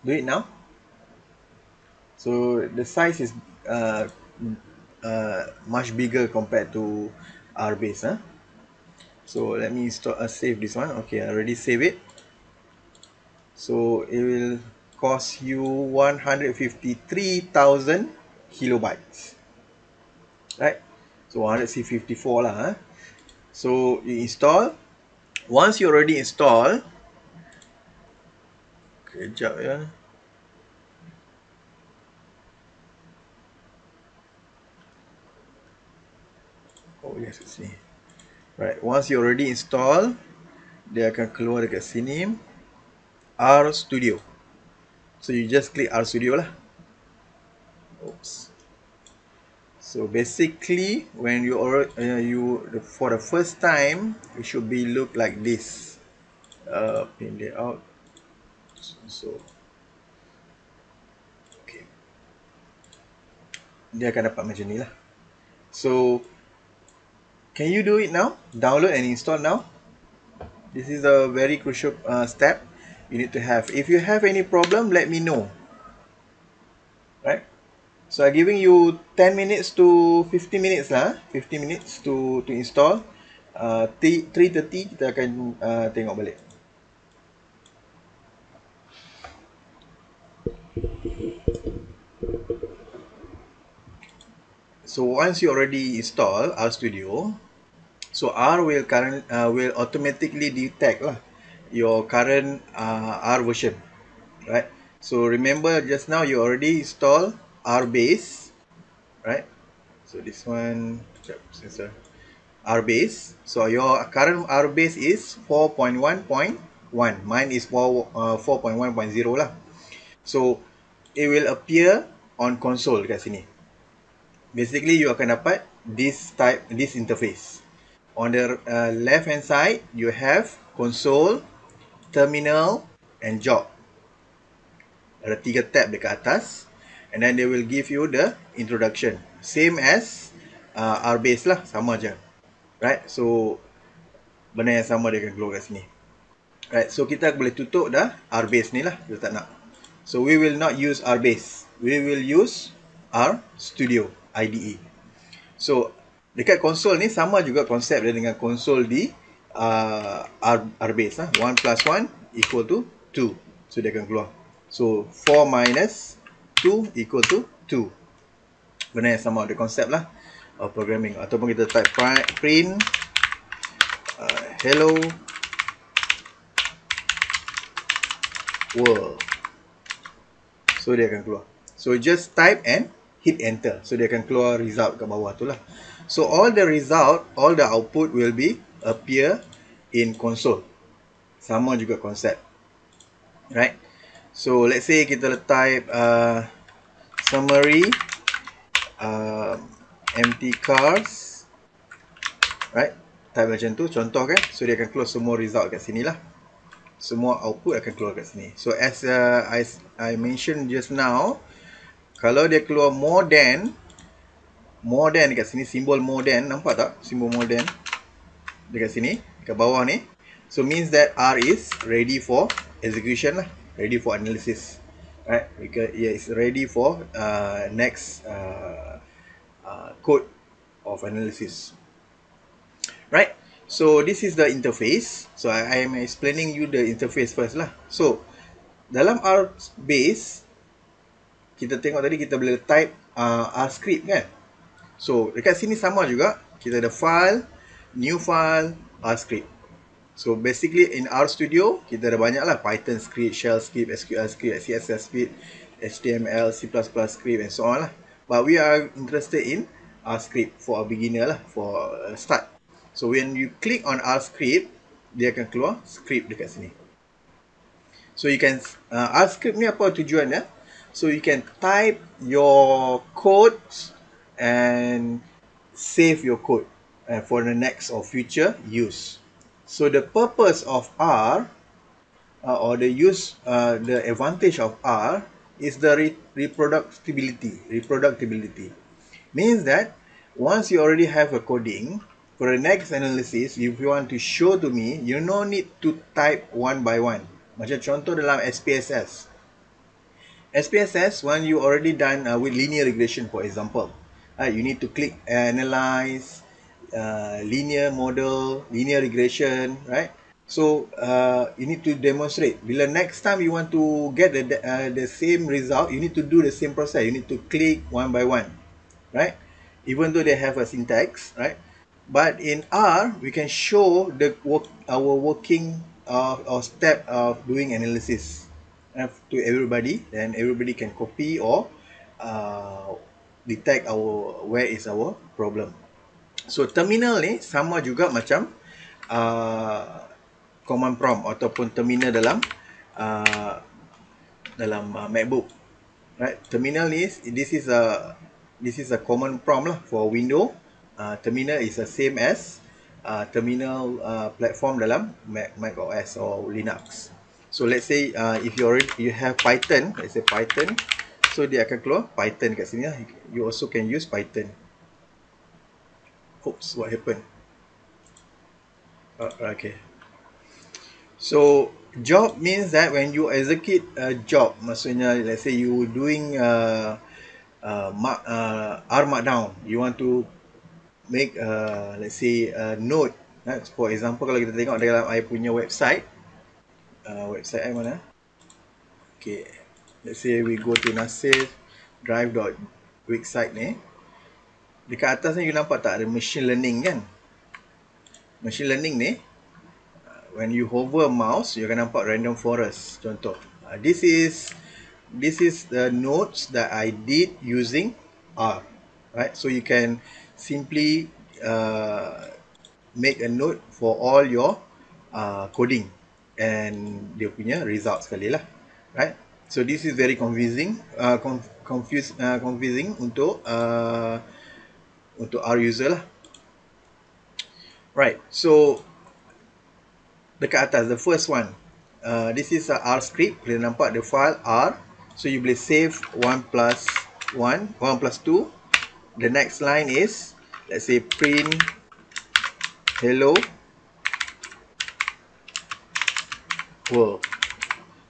Do it now. So the size is uh, uh, much bigger compared to RBase. Huh? So let me start, uh, save this one. Okay, I already save it. So it will cost you 153,000 kilobytes. Right? So 154 lah. Huh? So you install. Once you already install, kejap ya. Oh yes, sini. Right, once you already install, dia akan keluar dekat sini. R Studio. So you just click R Studio lah. Oops. So basically, when you or uh, you for the first time, it should be look like this. Uh, pin layout. So, okay. Dia akan dapat macam ni lah. So, can you do it now? Download and install now. This is a very crucial uh, step you need to have. If you have any problem, let me know. Right? So I'm giving you 10 minutes to 15 minutes lah. 15 minutes to to install. Uh, 3.30 kita akan uh, tengok balik. So once you already install R Studio, so R will current uh, will automatically detect lah your current uh, R version, right? So remember just now you already install R base, right? So this one, sensor R base. So your current R base is 4.1.1. Mine is 4 uh, 4.1.0 lah. So it will appear on console dekat sini. Basically you akan dapat this type this interface. On the uh, left hand side you have console terminal and job. Ada tiga tab dekat atas. And then they will give you the introduction. Same as uh, RBase lah. Sama je. Right. So, benda yang sama dia akan keluar kat sini. Right. So, kita boleh tutup dah RBase ni lah. Kita tak nak. So, we will not use RBase. We will use R Studio IDE. So, dekat konsol ni sama juga konsep dia dengan konsol di uh, R, R base lah. 1 plus 1 equal to 2. So dia akan keluar. So 4 minus 2 equal to 2. Benda yang sama ada konsep lah. Of programming. Ataupun kita type print uh, hello world. So dia akan keluar. So just type and hit enter. So dia akan keluar result kat bawah tu lah. So all the result, all the output will be appear in console. Sama juga konsep. Right? So, let's say kita type uh, summary uh, empty cars. Right? Type macam tu, contoh kan. So, dia akan keluar semua result kat sini lah. Semua output akan keluar kat sini. So, as uh, I, I mentioned just now, kalau dia keluar more than, more than dekat sini, simbol more than, nampak tak? Simbol more than dekat sini ke bawah ni. So means that R is ready for execution lah. Ready for analysis. Right? Because yeah it's ready for uh, next uh, uh, code of analysis. Right? So this is the interface. So I, I am explaining you the interface first lah. So dalam R base kita tengok tadi kita boleh type uh, R script kan so dekat sini sama juga kita ada file new file, R script. So basically in R Studio, kita ada banyak lah. Python script, shell script, SQL script, CSS script, HTML, C++ script and so on lah. But we are interested in R script for a beginner lah, for a start. So when you click on R script, dia akan keluar script dekat sini. So you can, uh, R script ni apa tujuan ya? So you can type your code and save your code uh, for the next or future use. So the purpose of R uh, or the use, uh, the advantage of R is the re reproducibility. Reproducibility means that once you already have a coding for the next analysis, if you want to show to me, you no need to type one by one. Macam contoh dalam SPSS. SPSS, when you already done uh, with linear regression, for example, uh, you need to click analyze, uh, linear model, linear regression, right? So uh, you need to demonstrate. Bila next time you want to get the uh, the same result, you need to do the same process. You need to click one by one, right? Even though they have a syntax, right? But in R, we can show the work our working of or step of doing analysis uh, to everybody, then everybody can copy or uh, detect our where is our problem. So terminal ni sama juga macam uh, command prompt ataupun terminal dalam uh, dalam uh, MacBook. Right, terminal ni this is a this is a common prompt lah for window. Uh, terminal is the same as uh, terminal uh, platform dalam Mac, Mac OS or Linux. So let's say uh, if you already you have Python, let's say Python, so dia akan keluar Python kat sini lah. You also can use Python. Oops, what happened? Uh, okay. So job means that when you execute a job, maksudnya let's say you doing uh, uh, mark, uh, R markdown, you want to make uh, let's say a note. Right? For example, kalau kita tengok dalam I punya website, uh, website I mana? Okay, let's say we go to Nasir Drive dot website ni. Dekat atas ni you nampak tak ada machine learning kan? Machine learning ni, when you hover mouse you akan nampak random forest contoh uh, this is this is the notes that I did using R right so you can simply uh, make a note for all your uh, coding and dia punya result sekali lah right so this is very confusing uh, confuse uh, confusing untuk uh, untuk R user lah. Right so dekat atas the first one uh, this is a R script. Boleh nampak the file R. So you boleh save 1 plus 1 1 plus 2 the next line is let's say print hello world.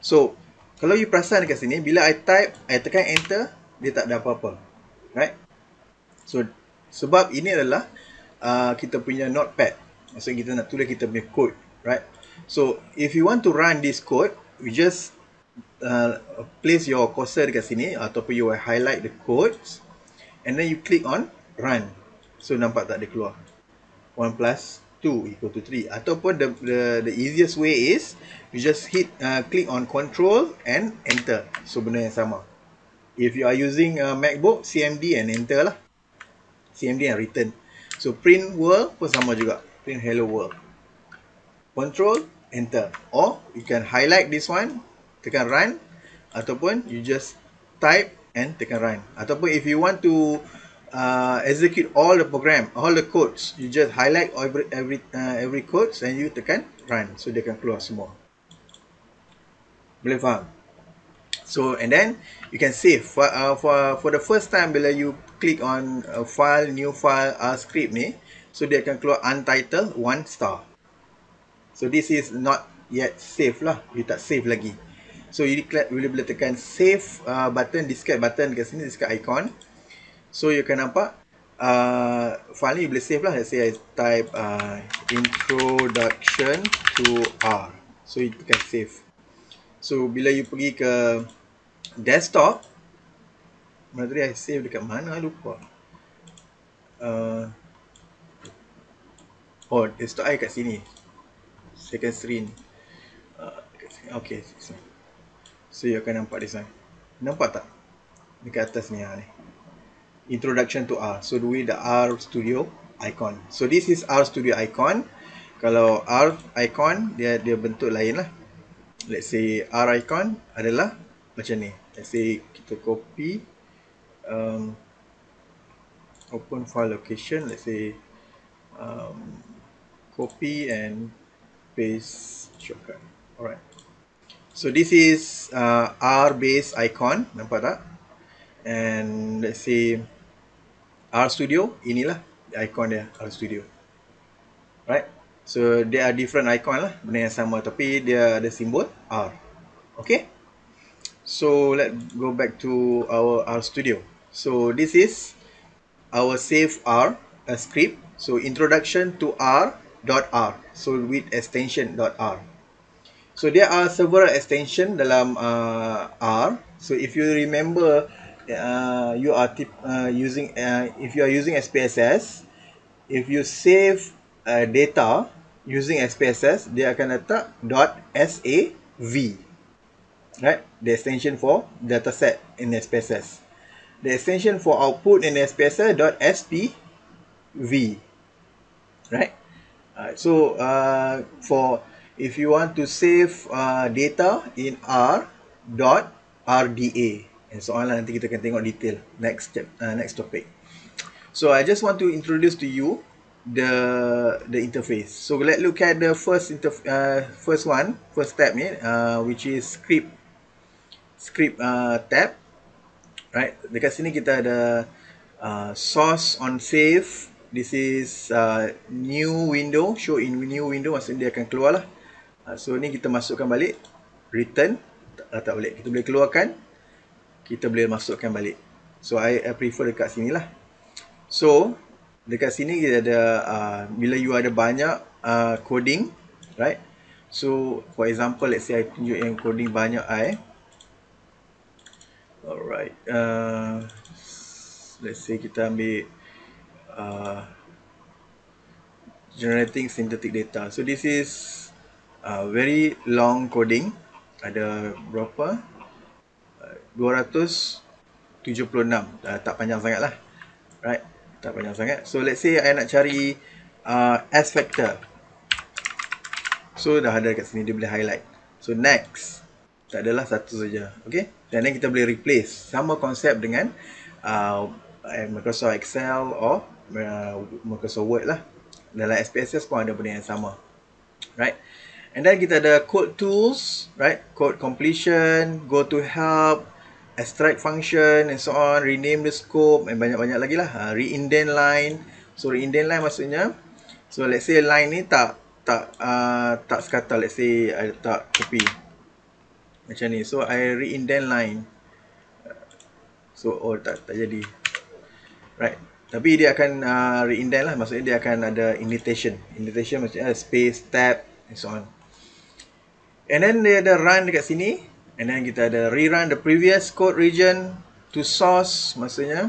So kalau you perasan dekat sini bila I type I tekan enter dia tak ada apa-apa. Right? So sebab ini adalah uh, kita punya notepad. Maksudnya kita nak tulis kita punya code right? So if you want to run this code, you just uh, place your cursor dekat sini ataupun you highlight the codes and then you click on run. So nampak tak dia keluar. 1 plus 2 equal to 3 ataupun the the the easiest way is you just hit uh, click on control and enter. So benda yang sama. If you are using a MacBook, CMD and enter lah. CMD and return. So print world pun sama juga. Print hello world. Control, Enter. Or you can highlight this one, tekan run. Ataupun you just type and tekan run. Ataupun if you want to uh, execute all the program, all the codes, you just highlight every every uh, every codes and you tekan run. So dia akan keluar semua. Boleh faham? So and then you can save for uh, for for the first time bila you click on a file new file uh, script ni so dia akan keluar untitled one star So this is not yet save lah. Dia tak save lagi. So you boleh boleh tekan save uh, button, diskette button kat sini, diskette icon. So you akan nampak uh, file ni boleh save lah. Let's say I type uh, introduction to R. So you tekan save. So bila you pergi ke desktop, mana tadi I save dekat mana lupa. Uh, oh, desktop I kat sini second screen uh, okay so you akan nampak one nampak tak dekat atas ni ha, ni introduction to R. So do we the R studio icon? So this is R studio icon. Kalau R icon dia dia bentuk lain lah. Let's say R icon adalah macam ni. Let's say kita copy um, open file location. Let's say um, copy and paste shortcut. Alright. So this is uh, R base icon, nampak tak? And let's say R Studio, inilah icon dia, R Studio. Right? So there are different icon lah, benda yang sama tapi dia ada simbol R. Okay? So let's go back to our R Studio. So this is our save R a script. So introduction to R R. So with extension R. So there are several extension dalam uh, R. So if you remember, uh, you are tip, uh, using uh, if you are using SPSS, if you save uh, data using SPSS, dia akan letak dot .sav, right? The extension for dataset in SPSS. The extension for output in SPSS dot .spv, right? Uh, so uh, for if you want to save uh, data in R dot RDA and so on lah nanti kita akan tengok detail next step uh, next topic. So I just want to introduce to you the the interface. So let's look at the first inter uh, first one first step ni uh, which is script script uh, tab right? Dekat sini kita ada uh, source on save. This is uh, new window show in new window. Maksudnya dia akan keluar lah Ha, so ni kita masukkan balik return. Tak, tak boleh. Kita boleh keluarkan kita boleh masukkan balik. So I, I prefer dekat sini lah. So dekat sini kita ada uh, bila you ada banyak uh, coding right? So for example let's say I tunjuk yang coding banyak I alright uh, let's say kita ambil uh, generating synthetic data. So this is uh, very long coding. Ada berapa 276 uh, tak panjang sangat lah. Right? Tak panjang sangat. So let's say I nak cari uh, S factor. So dah ada kat sini dia boleh highlight. So next. Tak adalah satu saja. Okay? Dan then kita boleh replace sama konsep dengan uh, Microsoft Excel or uh, Microsoft Word lah. Dalam SPSS pun ada benda yang sama. Right? And then kita ada code tools, right? Code completion, go to help, extract function and so on, rename the scope and banyak-banyak lagi lah. Uh, re-indent line. So re-indent line maksudnya, so let's say line ni tak tak uh, tak sekata, let's say I tak copy. Macam ni. So I re-indent line. So oh tak tak jadi. Right. Tapi dia akan uh, re-indent lah. Maksudnya dia akan ada indentation. Indentation maksudnya space, tab and so on. And then dia ada run dekat sini. And then kita ada rerun the previous code region to source. Maksudnya,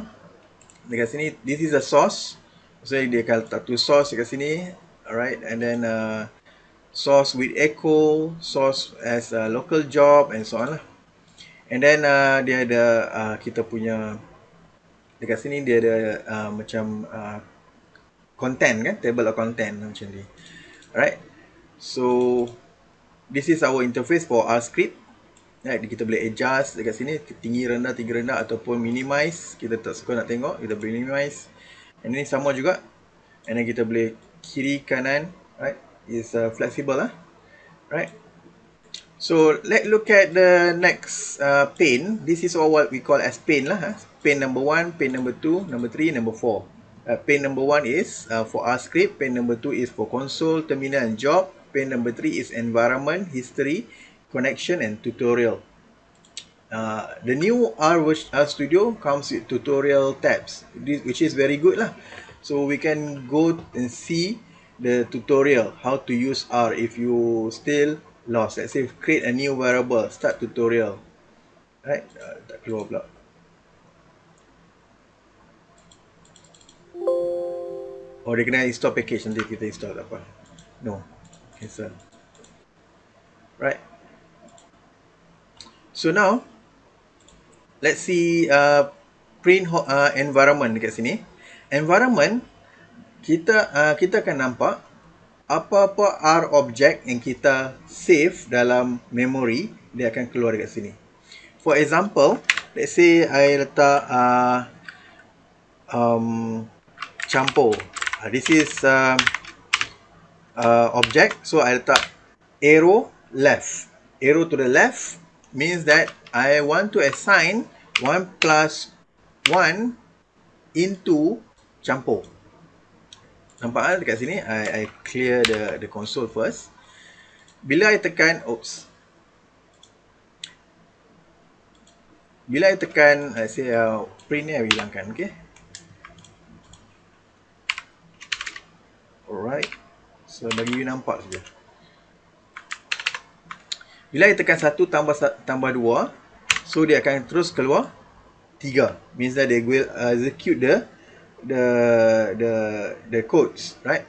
dekat sini, this is the source. Maksudnya dia akan letak to source dekat sini. Alright, and then uh, source with echo, source as a local job and so on lah. And then uh, dia ada uh, kita punya, dekat sini dia ada uh, macam uh, content kan, table of content macam ni. Alright, so this is our interface for R script right, kita boleh adjust dekat sini tinggi rendah tinggi rendah ataupun minimize. Kita tak suka nak tengok kita boleh minimize. And ini sama juga. And then kita boleh kiri kanan right? Is uh, flexible lah right? So let look at the next uh, pane this is all what we call as pane lah huh? pane number one pane number two number three number four. Uh, pane number one is uh, for R script. Pane number two is for console terminal and job. Pane number three is environment, history, connection and tutorial. Uh, the new R, Studio comes with tutorial tabs, which is very good lah. So we can go and see the tutorial how to use R if you still lost. Let's say create a new variable, start tutorial. Right? Uh, tak keluar pula. Oh, dia kena install package nanti kita install apa? No cancel right so now let's see uh, print uh, environment dekat sini environment kita uh, kita akan nampak apa-apa R object yang kita save dalam memory dia akan keluar dekat sini for example let's say I letak uh, um, campur uh, this is uh, uh, object. So I letak arrow left. Arrow to the left means that I want to assign 1 plus 1 into campur. Nampak kan dekat sini? I, I clear the the console first. Bila I tekan, oops. bila I tekan let's say uh, print ni I hilangkan okay alright so bagi you nampak saja bila I tekan 1 tambah tambah 2 so dia akan terus keluar 3 means that they will execute the the the the codes right?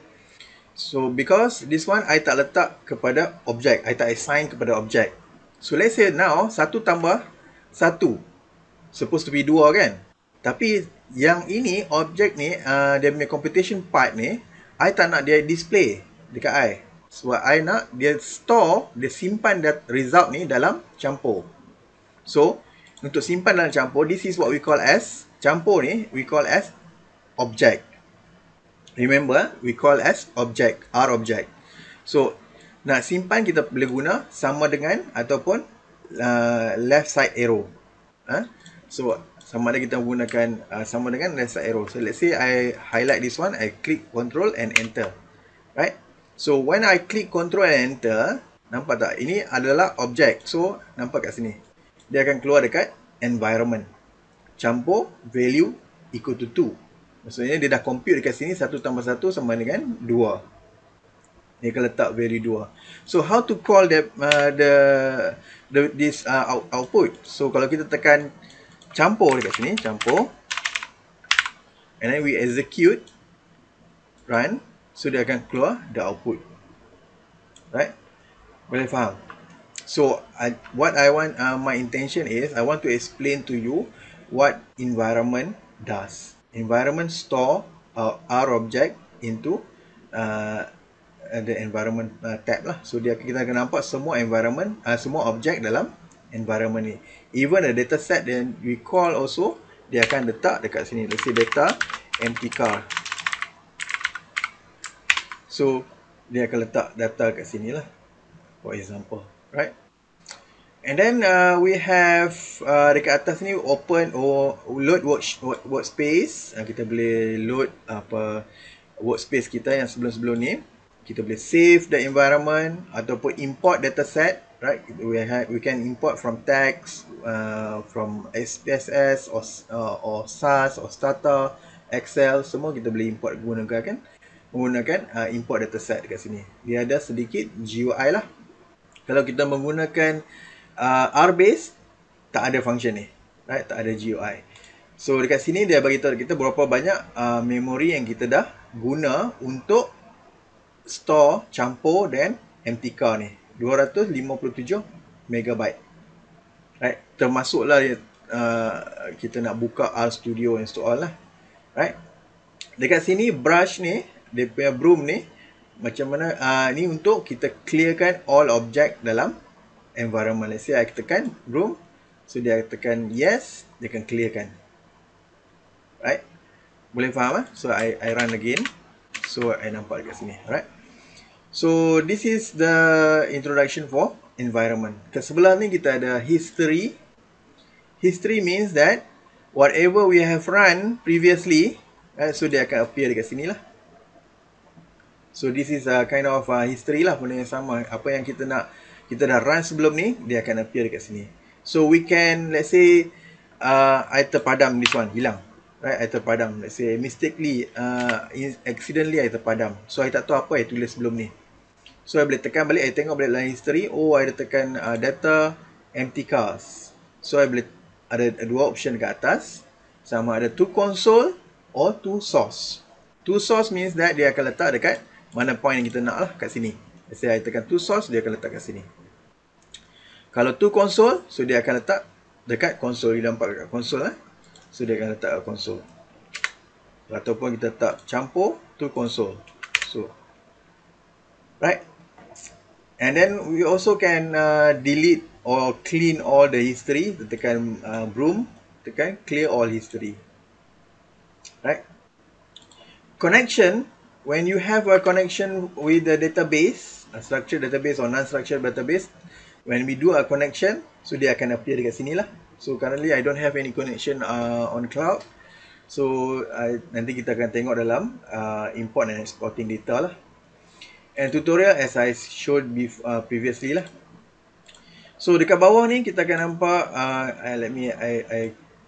So because this one I tak letak kepada object. I tak assign kepada object. So let's say now 1 tambah 1 supposed to be 2 kan? Tapi yang ini object ni uh, dia punya computation part ni I tak nak dia display dekat I sebab I nak dia store dia simpan that result ni dalam campur so untuk simpan dalam campur this is what we call as campur ni we call as object. Remember, we call as object, R object. So, nak simpan kita boleh guna sama dengan ataupun uh, left side arrow. Huh? Ha? So, sama ada kita menggunakan uh, sama dengan left side arrow. So, let's say I highlight this one, I click control and enter. Right? So, when I click control and enter, nampak tak? Ini adalah object. So, nampak kat sini. Dia akan keluar dekat environment. Campur value equal to 2. Maksudnya dia dah compute dekat sini 1 tambah 1 sama dengan 2. Dia akan letak value 2. So how to call the uh, the, the this uh, out, output. So kalau kita tekan campur dekat sini, campur. And then we execute run. So dia akan keluar the output. Right? Boleh faham? So I, what I want uh, my intention is I want to explain to you what environment does environment store uh, R object into uh, the environment uh, tab lah. So dia kita akan nampak semua environment, uh, semua objek dalam environment ni. Even the data set then we call also dia akan letak dekat sini. Let's say data empty car. So dia akan letak data kat sini lah. For example, right? And then uh, we have uh, dekat atas ni open or load work, work, workspace. Uh, kita boleh load apa workspace kita yang sebelum-sebelum ni. Kita boleh save the environment ataupun import dataset. Right, we have we can import from text, uh, from SPSS or uh, or SAS or Stata, Excel, semua kita boleh import gunakan kan? Menggunakan uh, import dataset dekat sini. Dia ada sedikit GUI lah. Kalau kita menggunakan uh, R-base tak ada function ni. Right? Tak ada GUI. So dekat sini dia bagi tahu kita berapa banyak uh, memori yang kita dah guna untuk store, campur dan empty car ni. 257 megabyte. Right? Termasuklah uh, kita nak buka R Studio on lah. Right? Dekat sini brush ni, punya broom ni macam mana uh, ni untuk kita clearkan all object dalam environment. Let's say I tekan room. So dia tekan yes, dia akan clearkan. Right? Boleh faham ah? So I I run again. So I nampak dekat sini, right? So this is the introduction for environment. Kat sebelah ni kita ada history. History means that whatever we have run previously, right, so dia akan appear dekat sini lah. So this is a kind of uh, history lah benda yang sama. Apa yang kita nak kita dah run sebelum ni dia akan appear dekat sini. So we can let's say uh, I terpadam this one hilang. Right? I terpadam. Let's say mistakenly uh, accidentally I terpadam. So I tak tahu apa I tulis sebelum ni. So I boleh tekan balik I tengok balik dalam history. Oh I ada tekan uh, data empty cars. So I boleh ada dua option dekat atas. Sama ada to console or to source. To source means that dia akan letak dekat mana point yang kita nak lah kat sini Let's say I tekan to source, dia akan letak kat sini. Kalau to console, so dia akan letak dekat console. Dia nampak dekat console. Eh? So dia akan letak kat console. Ataupun kita letak campur to console. So, right? And then we also can uh, delete or clean all the history. Tekan uh, broom, tekan clear all history. Right? Connection, when you have a connection with the database, a structured database or non-structured database when we do a connection so dia akan appear dekat sini lah. So currently I don't have any connection uh, on cloud. So uh, nanti kita akan tengok dalam uh, import and exporting data lah. And tutorial as I showed before, uh, previously lah. So dekat bawah ni kita akan nampak uh, let me I, I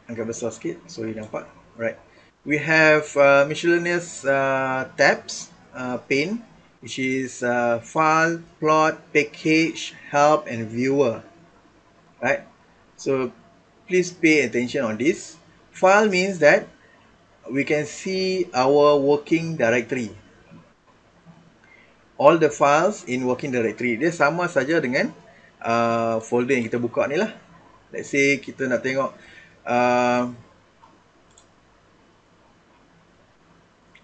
angkat besar sikit so you nampak. Right we have uh, miscellaneous uh, tabs uh, pane which is uh, file plot package help and viewer. Right? So please pay attention on this. File means that we can see our working directory. All the files in working directory. Dia sama saja dengan uh, folder yang kita buka ni lah. Let's say kita nak tengok uh,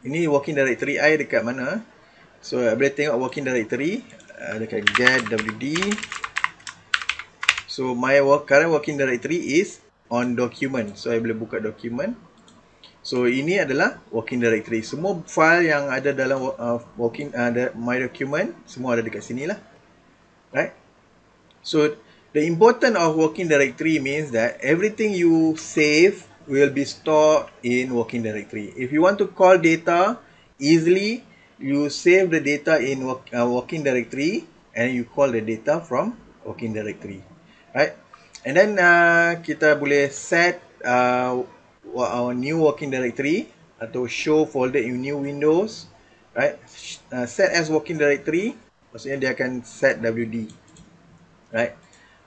ini working directory I dekat mana? So I boleh tengok working directory uh, dekat get wd so my work, current working directory is on document. So I boleh buka document. So ini adalah working directory. Semua file yang ada dalam uh, working uh, my document semua ada dekat sini lah. Right? So the important of working directory means that everything you save will be stored in working directory. If you want to call data easily, you save the data in work, uh, working directory and you call the data from working directory. Right? And then uh, kita boleh set uh, our new working directory atau show folder in new windows. Right? Uh, set as working directory, maksudnya dia akan set WD right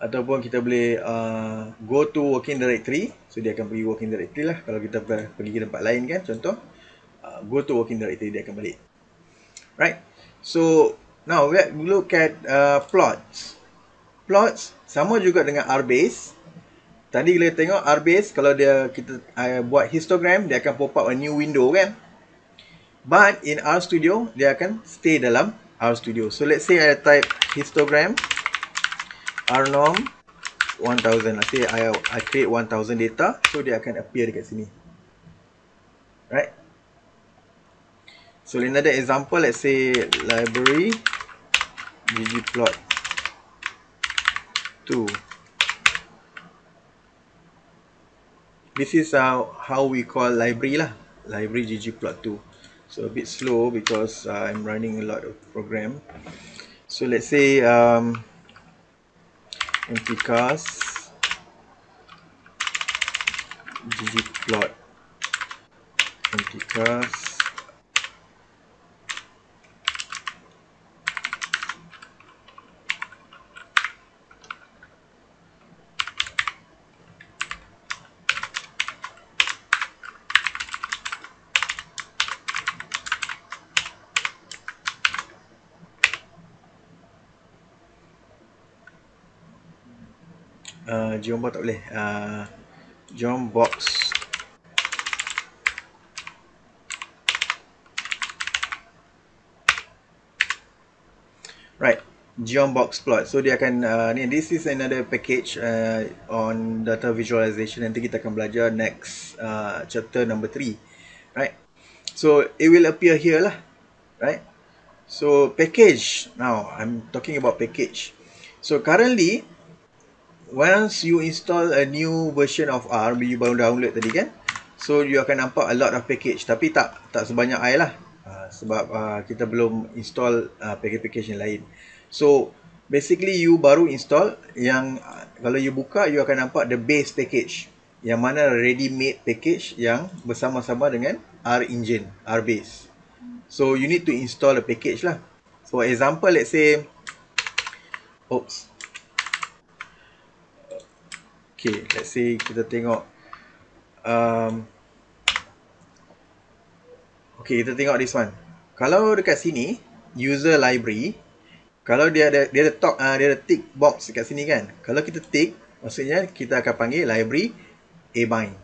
ataupun kita boleh uh, go to working directory. So dia akan pergi working directory lah. Kalau kita pergi ke tempat lain kan contoh uh, go to working directory dia akan balik. Right? So now we look at uh, plots. Plots sama juga dengan rbase. Tadi kita tengok rbase kalau dia kita uh, buat histogram dia akan pop up a new window kan? But in RStudio dia akan stay dalam RStudio so let's say I type histogram rnorm 1000 nanti I, I create 1000 data so dia akan appear dekat sini. Right? So another example let's say library ggplot 2 this is how, how we call library lah. Library ggplot2 so a bit slow because uh, I'm running a lot of program. So let's say um, empty cast ggplot empty uh, Geombox tak boleh uh, Geombox right Geombox plot. So dia akan uh, ni this is another package uh, on data visualization. Nanti kita akan belajar next uh, chapter number 3 right? So it will appear here lah. Right? So package. Now i'm talking about package. So currently once you install a new version of R you baru download tadi kan? So you akan nampak a lot of package. Tapi tak tak sebanyak I lah. Uh, sebab uh, kita belum install uh, package-package yang lain. So basically you baru install yang uh, kalau you buka you akan nampak the base package. Yang mana ready made package yang bersama-sama dengan R engine R base. So you need to install a package lah. For example let's say oops Okay, let's say kita tengok um, Okay, kita tengok this one. Kalau dekat sini User library Kalau dia ada Dia ada, top, uh, dia ada tick box dekat sini kan? Kalau kita tick Maksudnya kita akan panggil library A-bind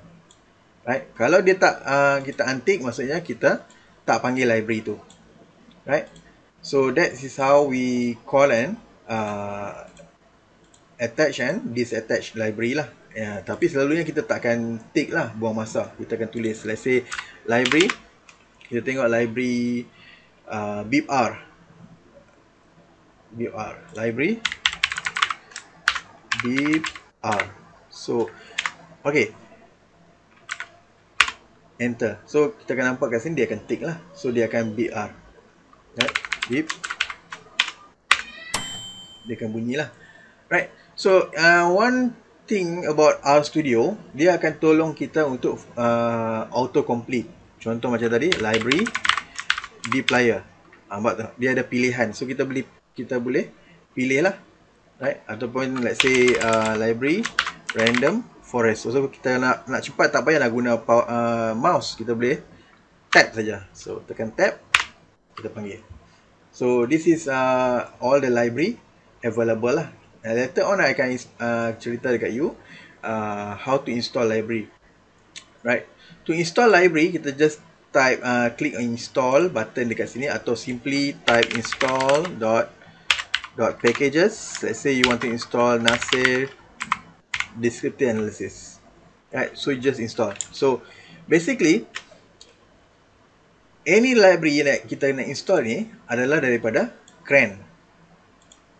Right? Kalau dia tak uh, Kita untick Maksudnya kita Tak panggil library tu. Right? So that is how we call and uh, attach and disattach library lah. Ya, tapi selalunya kita takkan tick lah buang masa. Kita akan tulis let's say library. Kita tengok library uh, bibr. bibr library bibr. So okay. Enter. So kita akan nampak kat sini dia akan tick lah. So dia akan bibr. Right? Bib. Dia akan bunyi lah. Right. So uh, one thing about R Studio, dia akan tolong kita untuk uh, auto complete. Contoh macam tadi, library, dplyr. Nampak tak? Dia ada pilihan. So kita boleh kita boleh pilih lah. Right? Ataupun let's say uh, library, random, forest. So kita nak nak cepat tak payah nak guna uh, mouse. Kita boleh tap saja. So tekan tap, kita panggil. So this is uh, all the library available lah Uh, later on I akan uh, cerita dekat you uh, how to install library. Right. To install library kita just type uh, click on install button dekat sini atau simply type install dot dot packages. Let's say you want to install Nasir descriptive analysis. Right. So you just install. So basically any library yang kita nak install ni adalah daripada CRAN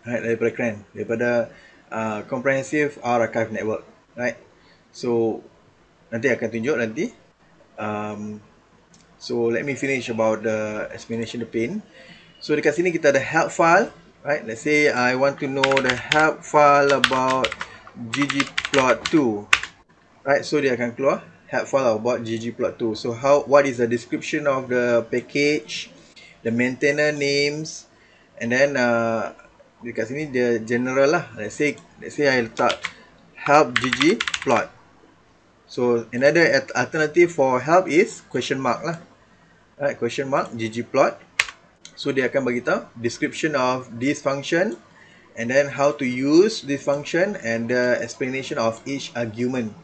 right daripada CRAN daripada uh, comprehensive archive network right? So nanti akan tunjuk nanti. Um, so let me finish about the explanation the pin so dekat sini kita ada help file right? Let's say I want to know the help file about ggplot2 right? So dia akan keluar help file about ggplot2 so how what is the description of the package the maintainer names and then uh, dekat sini dia general lah. Let's say let's say I letak help gg plot. So another alternative for help is question mark lah. Right question mark gg plot. So dia akan bagi tahu description of this function and then how to use this function and the explanation of each argument.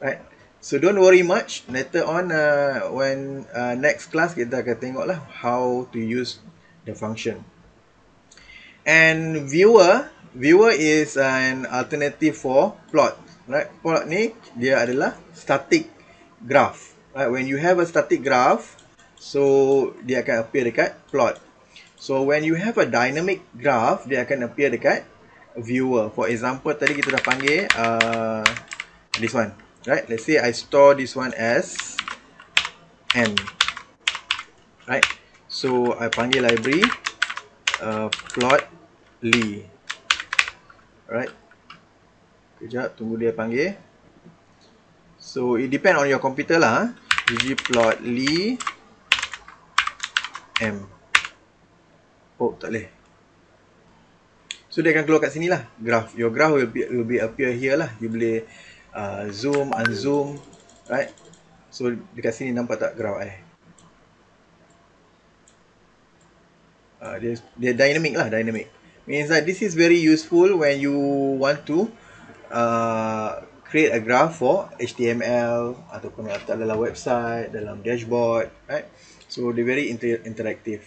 Right so don't worry much. Later on uh, when uh, next class kita akan tengok lah how to use the function and viewer viewer is an alternative for plot right? Plot ni dia adalah static graph right? When you have a static graph so dia akan appear dekat plot. So when you have a dynamic graph dia akan appear dekat viewer. For example tadi kita dah panggil uh, this one right? Let's say i store this one as n right? So i panggil library uh, plot Lee. Alright. Kejap, tunggu dia panggil. So, it depend on your computer lah. ggplot Lee M. Oh, tak boleh. So, dia akan keluar kat sini lah. Graph. Your graph will be, will be appear here lah. You boleh uh, zoom, unzoom. Right. So, dekat sini nampak tak graph eh? Uh, dia, dia dynamic lah, dynamic means that this is very useful when you want to uh, create a graph for HTML ataupun dalam website, dalam dashboard, right? So they're very inter interactive.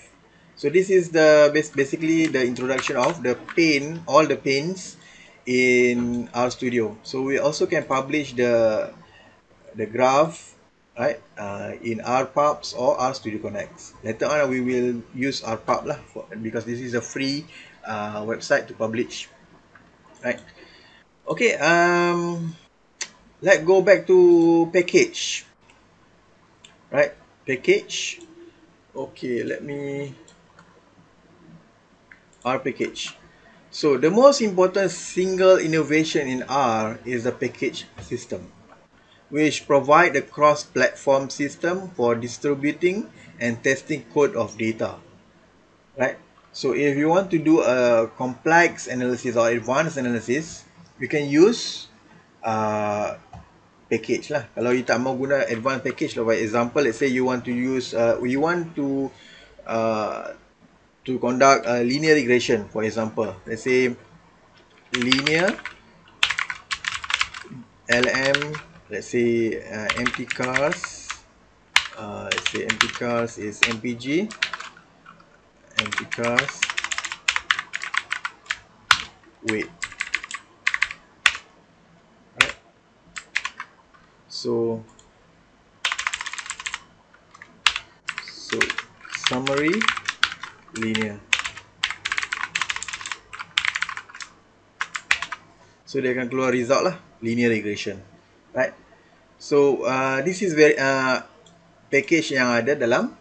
So this is the basically the introduction of the pane, all the panes in R Studio. So we also can publish the the graph right uh, in RPubs or Studio Connects. Later on we will use RPub lah for, because this is a free uh, website to publish right? Okay um let's go back to package right? Package. Okay let me R package. So the most important single innovation in R is the package system which provide a cross-platform system for distributing and testing code of data right So if you want to do a complex analysis or advanced analysis, you can use uh, package lah. Kalau you tak mau guna advanced package lah, for example, let's say you want to use, uh, you want to uh, to conduct a linear regression, for example, let's say linear LM, let's say uh, empty cars, uh, let's say empty cars is MPG and because wait. Right so so summary linear. So dia akan keluar result lah linear regression. Right? So uh, this is very uh, package yang ada dalam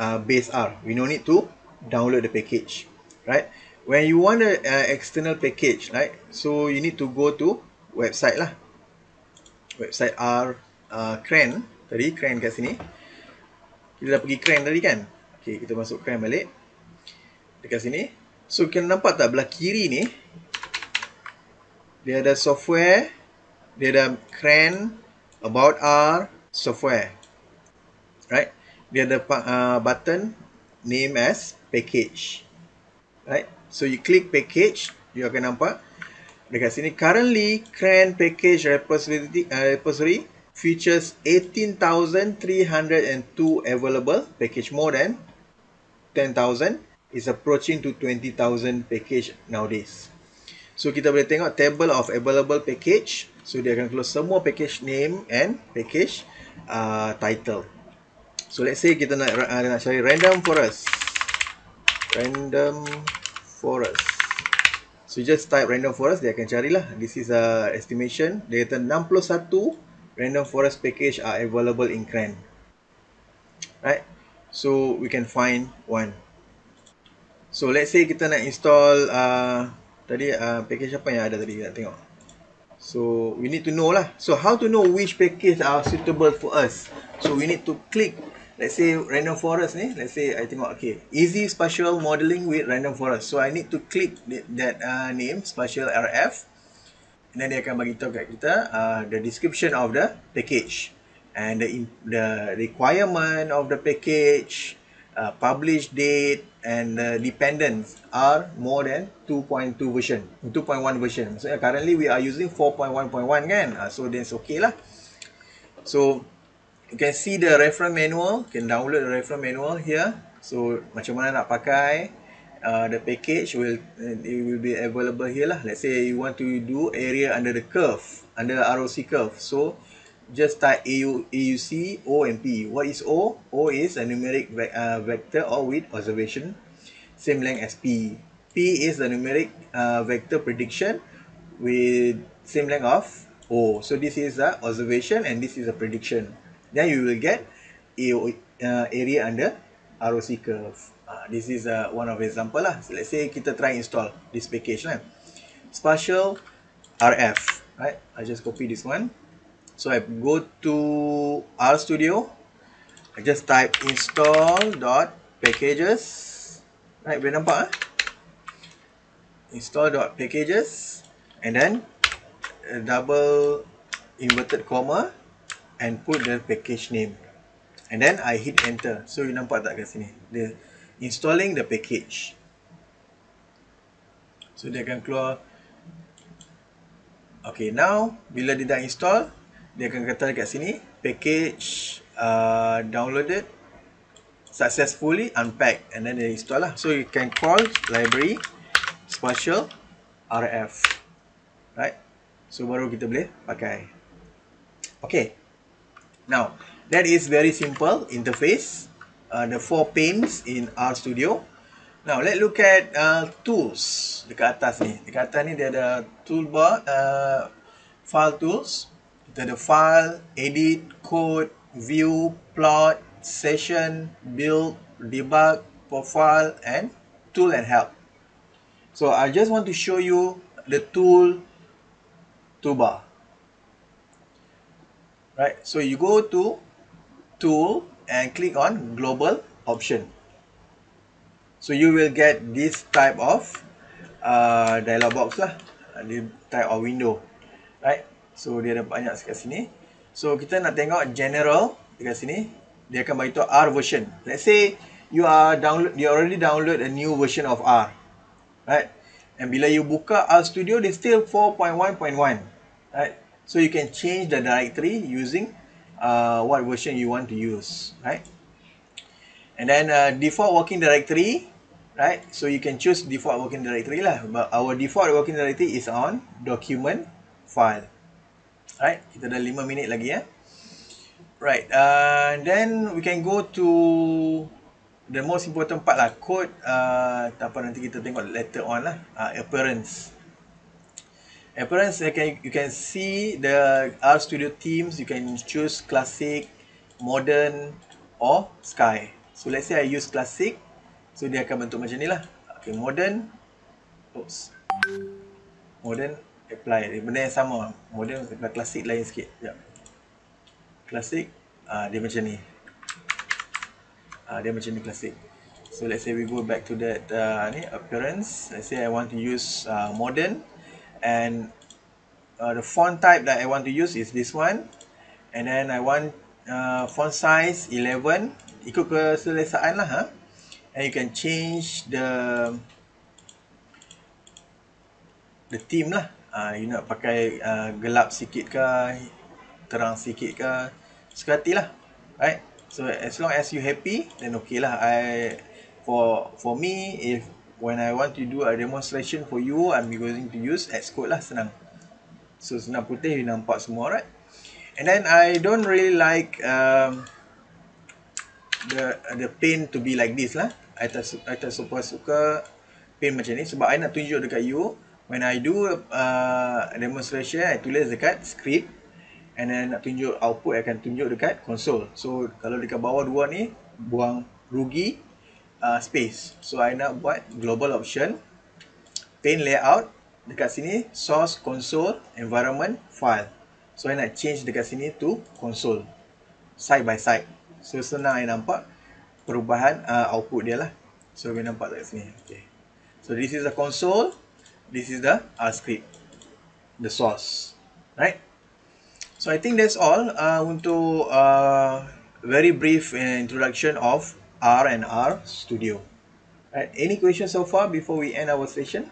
uh, base R. We no need to download the package right? When you want a uh, external package right? So you need to go to website lah. Website R uh, Cran tadi Cran kat sini. Kita dah pergi Cran tadi kan? Okay, kita masuk Cran balik. Dekat sini. So kita nampak tak belah kiri ni? Dia ada software. Dia ada Cran about R software. Right? Dia ada uh, button name as package right So you click package, you akan nampak dekat sini currently CRAN package repository, uh, repository features 18,302 available package more than 10,000 is approaching to 20,000 package nowadays. So kita boleh tengok table of available package. So dia akan keluar semua package name and package uh, title. So let's say kita nak, uh, nak cari random forest. Random forest. So just type random forest, dia akan carilah. This is a estimation. Dia kata 61 random forest package are available in CRAN. Right? So we can find one. So let's say kita nak install uh, tadi uh, package apa yang ada tadi kita tengok. So we need to know lah. So how to know which package are suitable for us? So we need to click let's say random forest ni let's say I tengok okay easy spatial modeling with random forest. So I need to click that uh, name spatial RF and then dia akan bagi tahu kat kita uh, the description of the package and the the requirement of the package uh, publish date and the dependents are more than 2.2 version 2.1 version. Maksudnya currently we are using 4.1.1 kan? Uh, so that's okay lah. So you can see the reference manual. You can download the reference manual here. So macam mana nak pakai uh, the package will uh, it will be available here lah. Let's say you want to do area under the curve under the ROC curve. So just type AU, AUC O and P. What is O? O is a numeric ve uh, vector or with observation same length as P. P is the numeric uh, vector prediction with same length of O. So this is a observation and this is a prediction then you will get a uh, area under ROC curve. Uh, this is uh, one of example lah. So let's say kita try install this package lah. Spatial RF, right? I just copy this one. So I go to RStudio. I just type install dot packages. Right, boleh nampak ah? Install dot packages and then double inverted comma and put the package name. And then I hit enter. So you nampak tak kat sini? The installing the package. So dia akan keluar. Okay now bila dia dah install dia akan kata kat sini package uh, downloaded successfully unpacked. And then dia install lah. So you can call library spatial RF right? So baru kita boleh pakai. Okay Now, that is very simple interface. Uh, the four panes in RStudio. Now, let's look at uh, tools dekat atas ni. Dekat atas ni dia ada toolbar, uh, file tools. Kita ada file, edit, code, view, plot, session, build, debug, profile, and tool and help. So, I just want to show you the tool toolbar right? So you go to tool and click on global option. So you will get this type of uh, dialog box lah. The type of window. Right? So dia ada banyak kat sini. So kita nak tengok general dekat sini. Dia akan bagi tahu R version. Let's say you are download you already download a new version of R. Right? And bila you buka R Studio they still 4.1.1 right So you can change the directory using uh, what version you want to use, right? And then uh, default working directory, right? So you can choose default working directory lah. But our default working directory is on document file, right? Kita dah 5 minit lagi ya. Right, uh, then we can go to the most important part lah, code. Uh, tak apa nanti kita tengok later on lah, uh, appearance appearance you can you can see the R Studio themes. You can choose classic modern or sky. So let's say I use classic. So dia akan bentuk macam ni lah. Okay modern. Oops. Modern apply benda yang sama. Modern klasik lain sikit. Sekejap. Klasik uh, dia macam ni. Uh, dia macam ni klasik so let's say we go back to that uh, ni appearance. Let's say I want to use uh, modern and uh, the font type that I want to use is this one. And then I want uh, font size 11 ikut keselesaan lah ha? and you can change the the theme lah. Uh, you nak pakai uh, gelap sikit ke terang sikit ke suka hati lah right? So as long as you happy then okay lah. I for for me if when I want to do a demonstration for you I'm going to use Xcode lah senang. So senang putih you nampak semua right and then I don't really like um, the the paint to be like this lah. I tak, I tak super suka paint macam ni. Sebab I nak tunjuk dekat you when I do uh, demonstration I tulis dekat script. And then nak tunjuk output akan tunjuk dekat console. So kalau dekat bawah dua ni buang rugi uh, space. So I nak buat global option pane layout dekat sini source console environment file. So I nak change dekat sini to console side by side. So senang I nampak perubahan uh, output dia lah. So we nampak dekat sini. Okay. so this is the console this is the R script the source. Right? So I think that's all uh, untuk uh, very brief introduction of R and R Studio. Right. Any questions so far before we end our session?